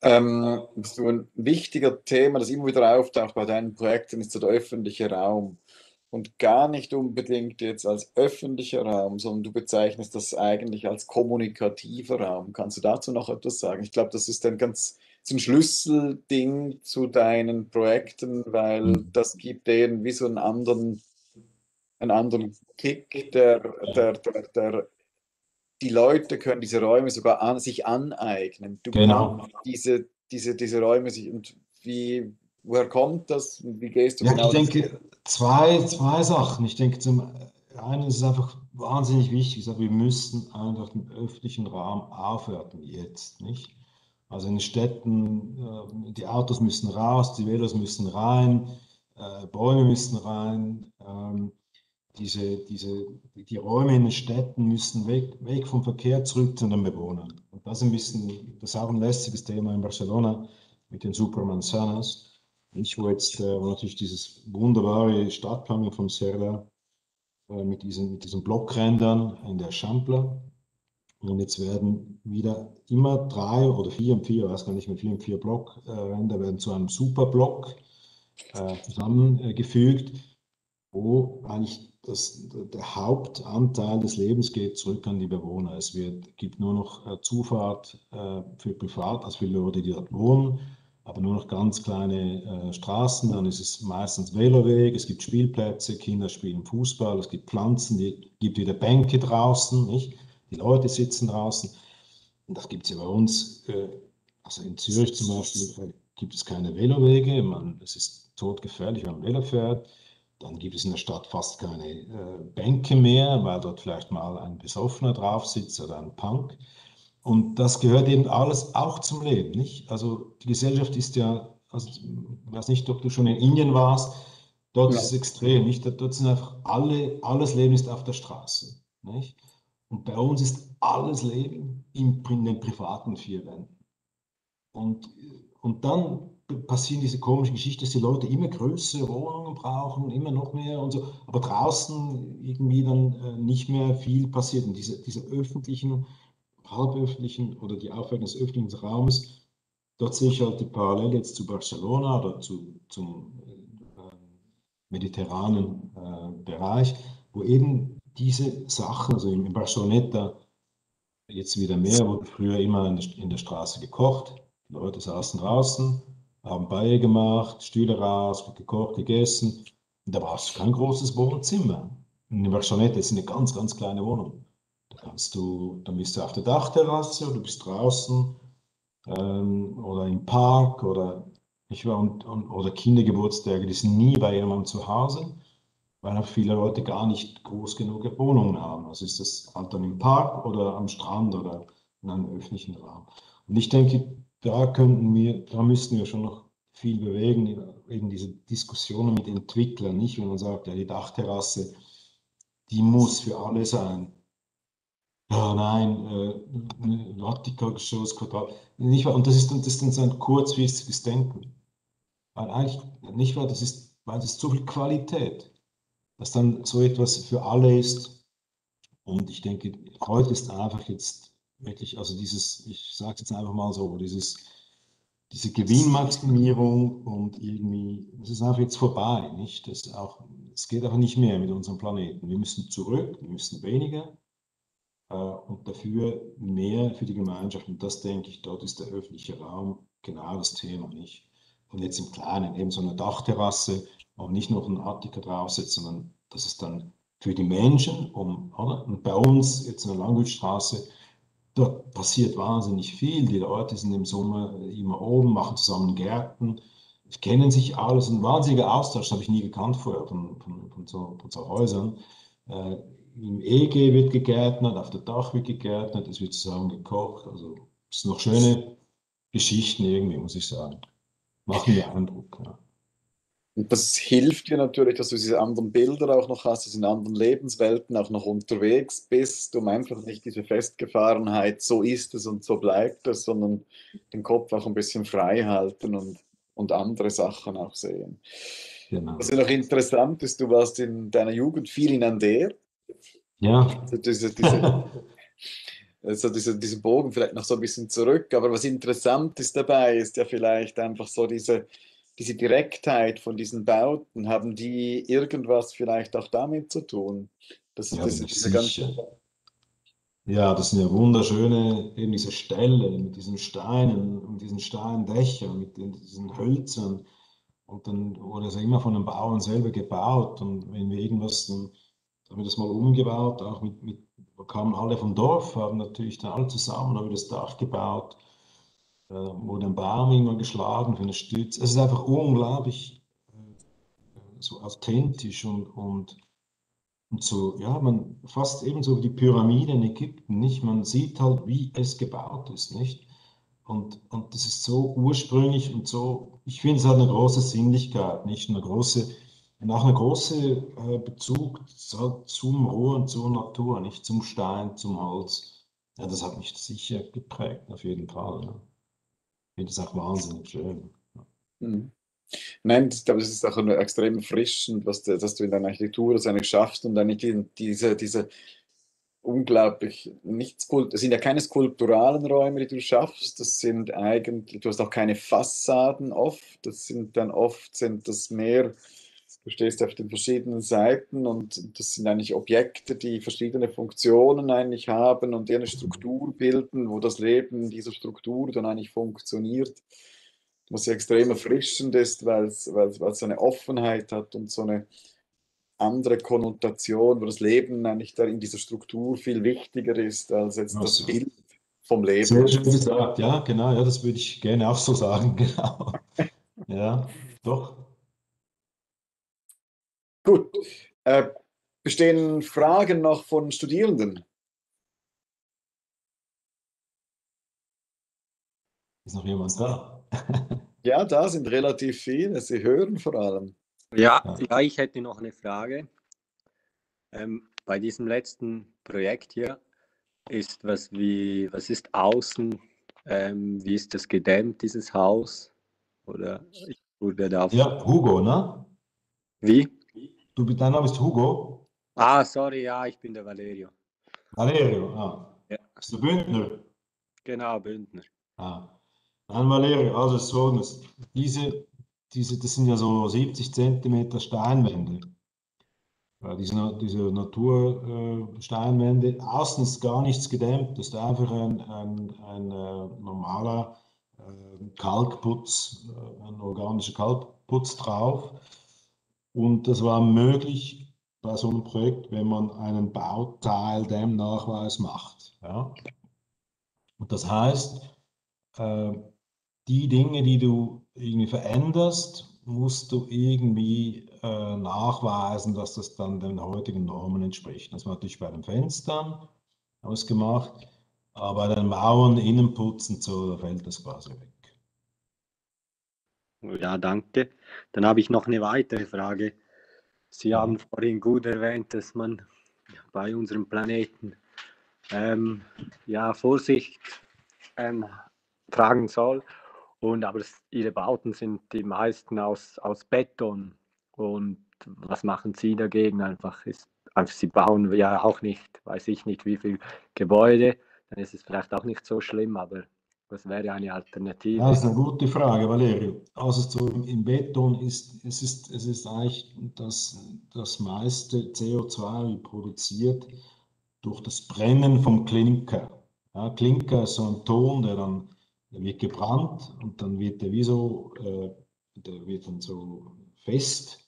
Ähm, so ein wichtiger Thema, das immer wieder auftaucht bei deinen Projekten, ist so der öffentliche Raum. Und gar nicht unbedingt jetzt als öffentlicher Raum, sondern du bezeichnest das eigentlich als kommunikativer Raum. Kannst du dazu noch etwas sagen? Ich glaube, das ist ein ganz so ein Schlüsselding zu deinen Projekten, weil Mhm. das gibt denen wie so einen anderen, einen anderen Kick, der, der, der, der die Leute können diese Räume sogar an, sich aneignen. Du Genau. diese, diese, diese Räume sich und wie, woher kommt das? Wie gehst du Ja, genau ich denke, zwei, zwei Sachen. Ich denke, zum einen ist es einfach wahnsinnig wichtig, ich sage, wir müssen einfach den öffentlichen Raum aufwerten jetzt, nicht? Also in den Städten, äh, die Autos müssen raus, die Velos müssen rein, äh, Bäume müssen rein. Diese, diese, die Räume in den Städten müssen weg, weg vom Verkehr zurück zu den Bewohnern. Und das ist ein bisschen, das ist auch ein lästiges Thema in Barcelona mit den Supermanzanas. Ich, wo jetzt äh, natürlich dieses wunderbare Stadtplanung von Serra äh, mit, diesen, mit diesen Blockrändern in der Champla. Und jetzt werden wieder immer drei oder vier und vier, weiß gar nicht mehr, vier und vier Blockränder werden zu einem Superblock äh, zusammengefügt, wo eigentlich das, der Hauptanteil des Lebens geht zurück an die Bewohner. Es wird, gibt nur noch äh, Zufahrt äh, für Privat, also für Leute, die dort wohnen, aber nur noch ganz kleine äh, Straßen. Dann ist es meistens Veloweg, es gibt Spielplätze, Kinder spielen Fußball, es gibt Pflanzen, es gibt wieder Bänke draußen, nicht? die Leute sitzen draußen. Und das gibt es ja bei uns, also in Zürich zum Beispiel, gibt es keine Velowege, man, es ist todgefährlich, wenn man Velo fährt. Dann gibt es in der Stadt fast keine äh, Bänke mehr, weil dort vielleicht mal ein Besoffener drauf sitzt oder ein Punk. Und das gehört eben alles auch zum Leben, nicht? Also die Gesellschaft ist ja, also ich weiß nicht, ob du schon in Indien warst, dort Ja. ist es extrem, nicht? Dort sind einfach alle, alles Leben ist auf der Straße, nicht? Und bei uns ist alles Leben in, in den privaten vier Wänden. Und, und dann passieren diese komischen Geschichten, dass die Leute immer größere Wohnungen brauchen, immer noch mehr und so, aber draußen irgendwie dann äh, nicht mehr viel passiert. Und diese, diese öffentlichen, halböffentlichen oder die Aufwertung des öffentlichen Raumes, dort sehe ich halt die Parallele jetzt zu Barcelona oder zu, zum äh, mediterranen äh, Bereich, wo eben diese Sachen, also in Barceloneta jetzt wieder mehr, wurde früher immer in der, in der Straße gekocht, die Leute saßen draußen, haben Baie gemacht, Stühle raus, gekocht, gegessen. Da brauchst du kein großes Wohnzimmer. In Barceloneta ist eine ganz, ganz kleine Wohnung. Da kannst du, dann bist du auf der Dachterrasse oder du bist draußen ähm, oder im Park oder, ich war, und, und, oder Kindergeburtstage, die sind nie bei jemandem zu Hause, weil auch viele Leute gar nicht groß genug Wohnungen haben. Also ist das halt dann im Park oder am Strand oder in einem öffentlichen Raum. Und ich denke, da könnten wir, da müssten wir schon noch viel bewegen, eben diese Diskussionen mit Entwicklern, nicht, wenn man sagt, ja, die Dachterrasse, die muss für alle sein. Ja, nein, äh, Attika-Geschoss, Quadrat, nicht wahr? Und das ist, das ist dann so ein kurzfristiges Denken. Weil eigentlich, nicht wahr, das ist, weil das ist so viel Qualität, dass dann so etwas für alle ist. Und ich denke, heute ist einfach jetzt wirklich, also dieses, ich sage es jetzt einfach mal so, dieses, diese Gewinnmaximierung und irgendwie, es ist einfach jetzt vorbei, nicht? Das auch, es geht einfach nicht mehr mit unserem Planeten. Wir müssen zurück, wir müssen weniger äh, und dafür mehr für die Gemeinschaft. Und das denke ich, dort ist der öffentliche Raum genau das Thema, nicht? Und jetzt im Kleinen, eben so eine Dachterrasse, und nicht noch ein Attika draufsetzt, sondern das ist dann für die Menschen, um, oder? Und bei uns, jetzt in der Langwitstraße, dort passiert wahnsinnig viel. Die Leute sind im Sommer immer oben, machen zusammen Gärten, kennen sich alles. Ein wahnsinniger Austausch, habe ich nie gekannt vorher von, von, von, so, von so Häusern. Äh, Im EG wird gegärtnet, auf der Dach wird gegärtnet, es wird zusammen gekocht. Also es sind noch schöne Geschichten irgendwie, muss ich sagen. Machen mir Eindruck. Ja. Und das hilft dir natürlich, dass du diese anderen Bilder auch noch hast, dass du in anderen Lebenswelten auch noch unterwegs bist, um einfach nicht diese Festgefahrenheit, so ist es und so bleibt es, sondern den Kopf auch ein bisschen frei halten und, und andere Sachen auch sehen. Genau. Was ja noch interessant ist, du warst in deiner Jugend viel in Ander. Ja. Also diese, diese, also diese, diesen Bogen vielleicht noch so ein bisschen zurück. Aber was interessant ist dabei, ist ja vielleicht einfach so diese, diese Direktheit von diesen Bauten. Haben die irgendwas vielleicht auch damit zu tun? Das, ja, das, diese ganze, ja, das sind ja wunderschöne, eben diese Stellen mit diesen Steinen und diesen Steindächern, mit den, diesen Hölzern. Und dann wurde es ja immer von den Bauern selber gebaut. Und wenn wir irgendwas, dann haben wir das mal umgebaut, auch mit, mit kamen alle vom Dorf, haben natürlich dann alle zusammen, haben das Dach gebaut, äh, wurde ein Baum irgendwann geschlagen für eine Stütze. Es ist einfach unglaublich äh, so authentisch und, und und so, ja, man fast ebenso wie die Pyramide in Ägypten, nicht? Man sieht halt, wie es gebaut ist, nicht? Und, und das ist so ursprünglich und so, ich finde, es hat eine große Sinnlichkeit, nicht? Eine große, auch eine große äh, Bezug halt zum Rohr und zur Natur, nicht zum Stein, zum Holz. Ja, das hat mich sicher geprägt, auf jeden Fall. Ja. Finde es auch wahnsinnig schön. Mhm. Nein, ich glaube, es ist auch extrem erfrischend, was dass du in deiner Architektur das eigentlich schaffst und eigentlich diese, diese unglaublich, nicht das sind ja keine skulpturalen Räume, die du schaffst, das sind eigentlich, du hast auch keine Fassaden oft, das sind dann oft, sind das mehr, du stehst auf den verschiedenen Seiten und das sind eigentlich Objekte, die verschiedene Funktionen eigentlich haben und eine Struktur bilden, wo das Leben in dieser Struktur dann eigentlich funktioniert was ja extrem erfrischend ist, weil es, weil, weil es so eine Offenheit hat und so eine andere Konnotation, wo das Leben eigentlich da in dieser Struktur viel wichtiger ist als jetzt das Bild vom Leben. Sehr schön gesagt, ja, genau, ja, das würde ich gerne auch so sagen, genau. ja, doch. Gut. Äh, bestehen Fragen noch von Studierenden? Ist noch jemand da? Ja, da sind relativ viele. Sie hören vor allem. Ja, ja ich hätte noch eine Frage. Ähm, bei diesem letzten Projekt hier ist was wie, was ist außen, ähm, wie ist das gedämmt, dieses Haus? Oder ich wurde da Ja, Hugo, ne? Wie? Du, dein Name ist Hugo? Ah, sorry, ja, ich bin der Valerio. Valerio, ah. Ja. Bist du Bündner? Genau, Bündner. Ah. Nein, Valerio, also es folgendes. Diese, diese, das sind ja so 70 Zentimeter Steinwände. Diese, diese Natursteinwände. Äh, Außen ist gar nichts gedämmt, das ist einfach ein, ein, ein äh, normaler äh, Kalkputz, ein organischer Kalkputz drauf. Und das war möglich bei so einem Projekt, wenn man einen Bauteil-Dämmnachweis macht. Ja? Und das heißt, äh, die Dinge, die du irgendwie veränderst, musst du irgendwie äh, nachweisen, dass das dann den heutigen Normen entspricht. Das war natürlich bei den Fenstern ausgemacht, aber bei den Mauern, Innenputzen, so, fällt das quasi weg. Ja, danke. Dann habe ich noch eine weitere Frage. Sie haben vorhin gut erwähnt, dass man bei unserem Planeten ähm, ja, Vorsicht ähm, tragen soll. Und aber ihre Bauten sind die meisten aus, aus Beton. Und was machen sie dagegen? Einfach ist, einfach sie bauen ja auch nicht, weiß ich nicht, wie viel Gebäude. Dann ist es vielleicht auch nicht so schlimm, aber was wäre eine Alternative? Das ist eine gute Frage, Valerio. Also so im Beton ist es ist, es ist eigentlich das, das meiste CO2 produziert durch das Brennen vom Klinker. Ja, Klinker ist so ein Ton, der dann der wird gebrannt und dann wird der wie so, äh, der wird dann so fest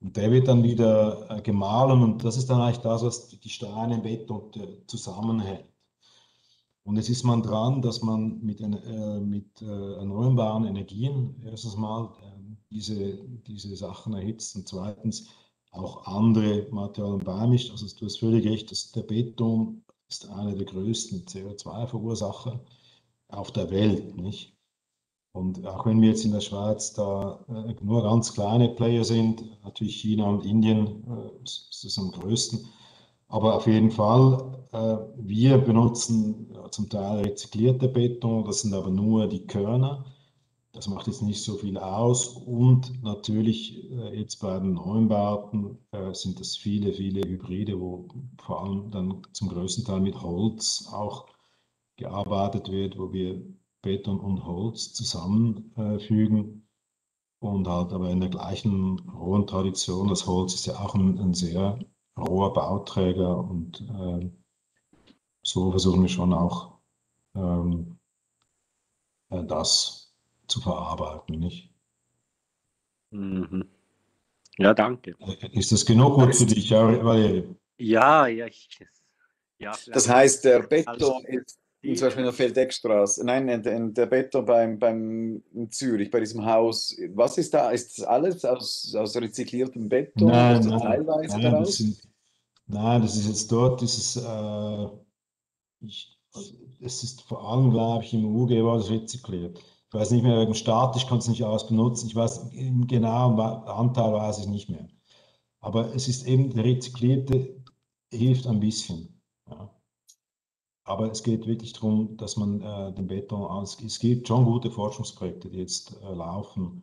und der wird dann wieder äh, gemahlen und das ist dann eigentlich das, was die Steine im Beton äh, zusammenhält. Und jetzt ist man dran, dass man mit, äh, mit äh, erneuerbaren Energien erstens mal äh, diese, diese Sachen erhitzt und zweitens auch andere Materialien beimischt. Also du hast völlig recht, dass der Beton ist einer der größten CO2-Verursacher auf der Welt. Nicht? Und auch wenn wir jetzt in der Schweiz da äh, nur ganz kleine Player sind, natürlich China und Indien äh, ist das am größten, aber auf jeden Fall, wir benutzen zum Teil rezyklierte Beton, das sind aber nur die Körner. Das macht jetzt nicht so viel aus. Und natürlich äh, jetzt bei den neuen Bauten äh, sind das viele, viele Hybride, wo vor allem dann zum größten Teil mit Holz auch gearbeitet wird, wo wir Beton und Holz zusammenfügen und halt aber in der gleichen rohen Tradition. Das Holz ist ja auch ein, ein sehr roher Bauträger und äh, so versuchen wir schon auch ähm, äh, das zu verarbeiten, nicht? Mhm. Ja, danke. Ist das genug gut für dich, Valerie? Ja, ja, ich, ja. Das heißt, der Beton ist zum Beispiel in der Feldeckstraße, nein, der Beton beim, beim in Zürich, bei diesem Haus, was ist da? Ist das alles aus, aus rezykliertem Beton? Nein, nein, teilweise nein, das sind, nein, das ist jetzt dort, das ist, äh, ich, es ist vor allem, glaube ich, im UG das rezykliert. Ich weiß nicht mehr, wegen statisch kann es nicht alles benutzen. Ich weiß, im genauen Anteil weiß ich nicht mehr. Aber es ist eben, der rezyklierte hilft ein bisschen. Ja. Aber es geht wirklich darum, dass man äh, den Beton aus. Es gibt schon gute Forschungsprojekte, die jetzt äh, laufen.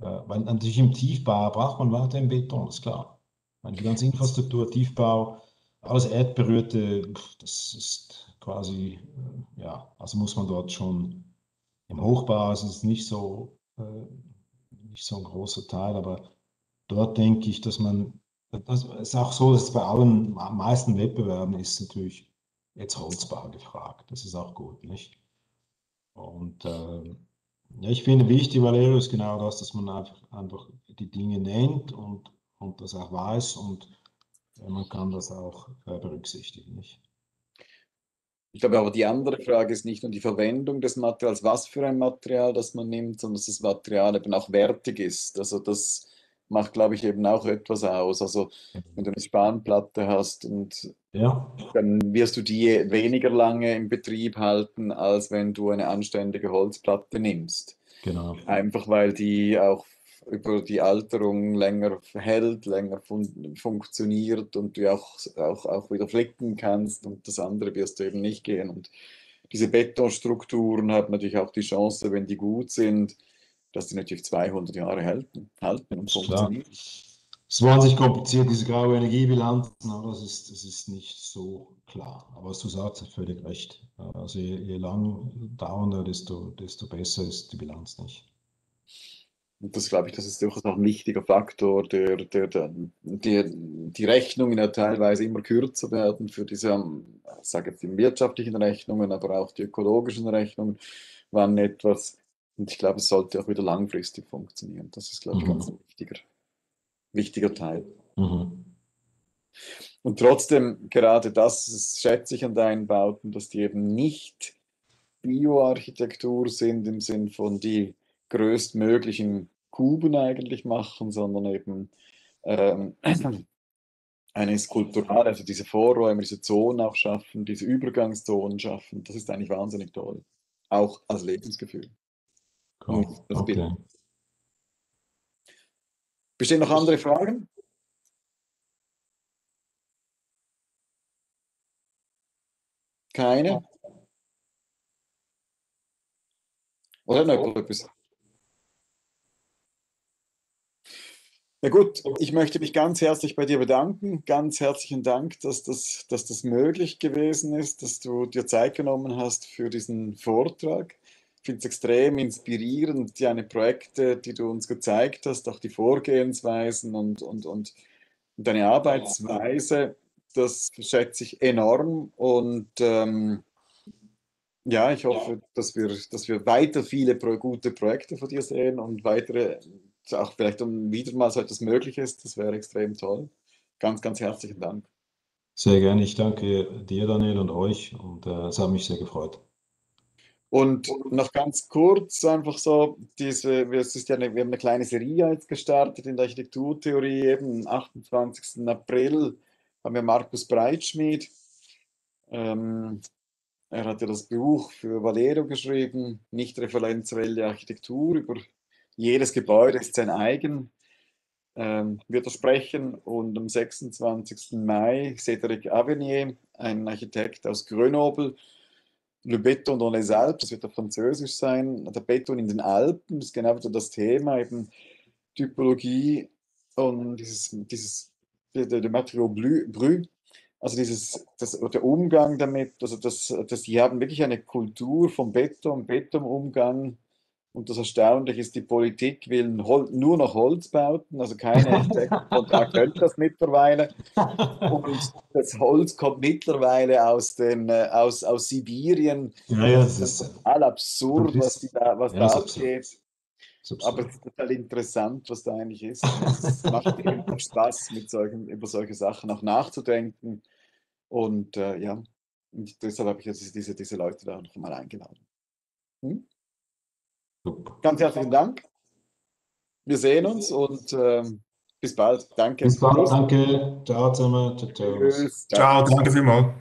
Äh, weil natürlich im Tiefbau braucht man weiterhin Beton, ist klar. Meine, die ganze Infrastruktur, Tiefbau, alles Erdberührte, das ist quasi, äh, ja, also muss man dort schon. Im Hochbau ist es nicht so, äh, nicht so ein großer Teil, aber dort denke ich, dass man, das ist auch so, dass bei allen meisten Wettbewerben ist natürlich jetzt Holzbau gefragt. Das ist auch gut, nicht? Und äh, ja, ich finde wichtig, Valerio, ist genau das, dass man einfach, einfach die Dinge nennt und, und das auch weiß und man kann das auch äh, berücksichtigen, nicht? Ich glaube aber die andere Frage ist nicht nur die Verwendung des Materials, was für ein Material das man nimmt, sondern dass das Material eben auch wertig ist. Also das macht, glaube ich, eben auch etwas aus. Also wenn du eine Spanplatte hast und ja. dann wirst du die weniger lange im Betrieb halten, als wenn du eine anständige Holzplatte nimmst. Genau. Einfach weil die auch über die Alterung länger hält, länger fun funktioniert und du auch, auch, auch wieder flicken kannst und das andere wirst du eben nicht gehen. Und diese Betonstrukturen haben natürlich auch die Chance, wenn die gut sind, dass die natürlich 200 Jahre halten, halten und funktionieren. Es war sich kompliziert, diese graue Energiebilanzen, aber das ist, das ist nicht so klar. Aber was du sagst, hast völlig recht. Also je, je lang dauernder, desto, desto besser ist die Bilanz nicht. Und das glaube ich, das ist durchaus auch ein wichtiger Faktor, der, der, der, der die Rechnungen ja teilweise immer kürzer werden für diese, ich sage jetzt die wirtschaftlichen Rechnungen, aber auch die ökologischen Rechnungen waren etwas und ich glaube, es sollte auch wieder langfristig funktionieren. Das ist, glaube ich, mhm. ganz ein wichtiger, wichtiger Teil. Mhm. Und trotzdem, gerade das schätze ich an deinen Bauten, dass die eben nicht Bioarchitektur sind im Sinn von die größtmöglichen Kuben eigentlich machen, sondern eben ähm, eine skulpturale, also diese Vorräume, diese Zonen auch schaffen, diese Übergangszonen schaffen. Das ist eigentlich wahnsinnig toll. Auch als Lebensgefühl. Cool. Okay. Bestehen noch andere Fragen? Keine? Oder noch etwas? Na gut, ich möchte mich ganz herzlich bei dir bedanken. Ganz herzlichen Dank, dass das, dass das möglich gewesen ist, dass du dir Zeit genommen hast für diesen Vortrag finde es extrem inspirierend, deine Projekte, die du uns gezeigt hast, auch die Vorgehensweisen und, und, und deine Arbeitsweise. Das schätze ich enorm und ähm, ja, ich hoffe, dass wir, dass wir weiter viele gute Projekte von dir sehen und weitere, auch vielleicht um wieder mal so etwas möglich ist. Das wäre extrem toll. Ganz, ganz herzlichen Dank. Sehr gerne. Ich danke dir, Daniel, und euch und äh, es hat mich sehr gefreut. Und noch ganz kurz einfach so, diese, es ist ja eine, wir haben eine kleine Serie jetzt gestartet in der Architekturtheorie, eben am 28. April haben wir Markus Breitschmied. Ähm, er hat ja das Buch für Valero geschrieben, nicht referenzielle Architektur, über jedes Gebäude ist sein eigen, ähm, wird er sprechen. Und am 26. Mai Cédric Avenier, ein Architekt aus Grenoble, Le Béton dans les Alpes, das wird auf Französisch sein, der Beton in den Alpen, ist genau wieder das Thema, eben Typologie und dieses, dieses de, de Matériaux Brü, Also dieses, das, der Umgang damit, also das, das, die haben wirklich eine Kultur vom Beton, Betonumgang. Und das Erstaunliche ist, die Politik will nur noch Holzbauten, also keine da können das mittlerweile. Und das Holz kommt mittlerweile aus, den, äh, aus, aus Sibirien. Ja, ja, das ist total absurd, was, die da, was ja, da abgeht. Aber es ist total interessant, was da eigentlich ist. Es macht eben Spaß, mit solchen, über solche Sachen auch nachzudenken. Und äh, ja, und deshalb habe ich jetzt diese, diese Leute da noch mal eingeladen. Hm? Ganz herzlichen Dank. Wir sehen uns und ähm, bis bald. Danke. Bis bald, danke. Ciao zusammen. Ciao, ciao. ciao danke vielmals.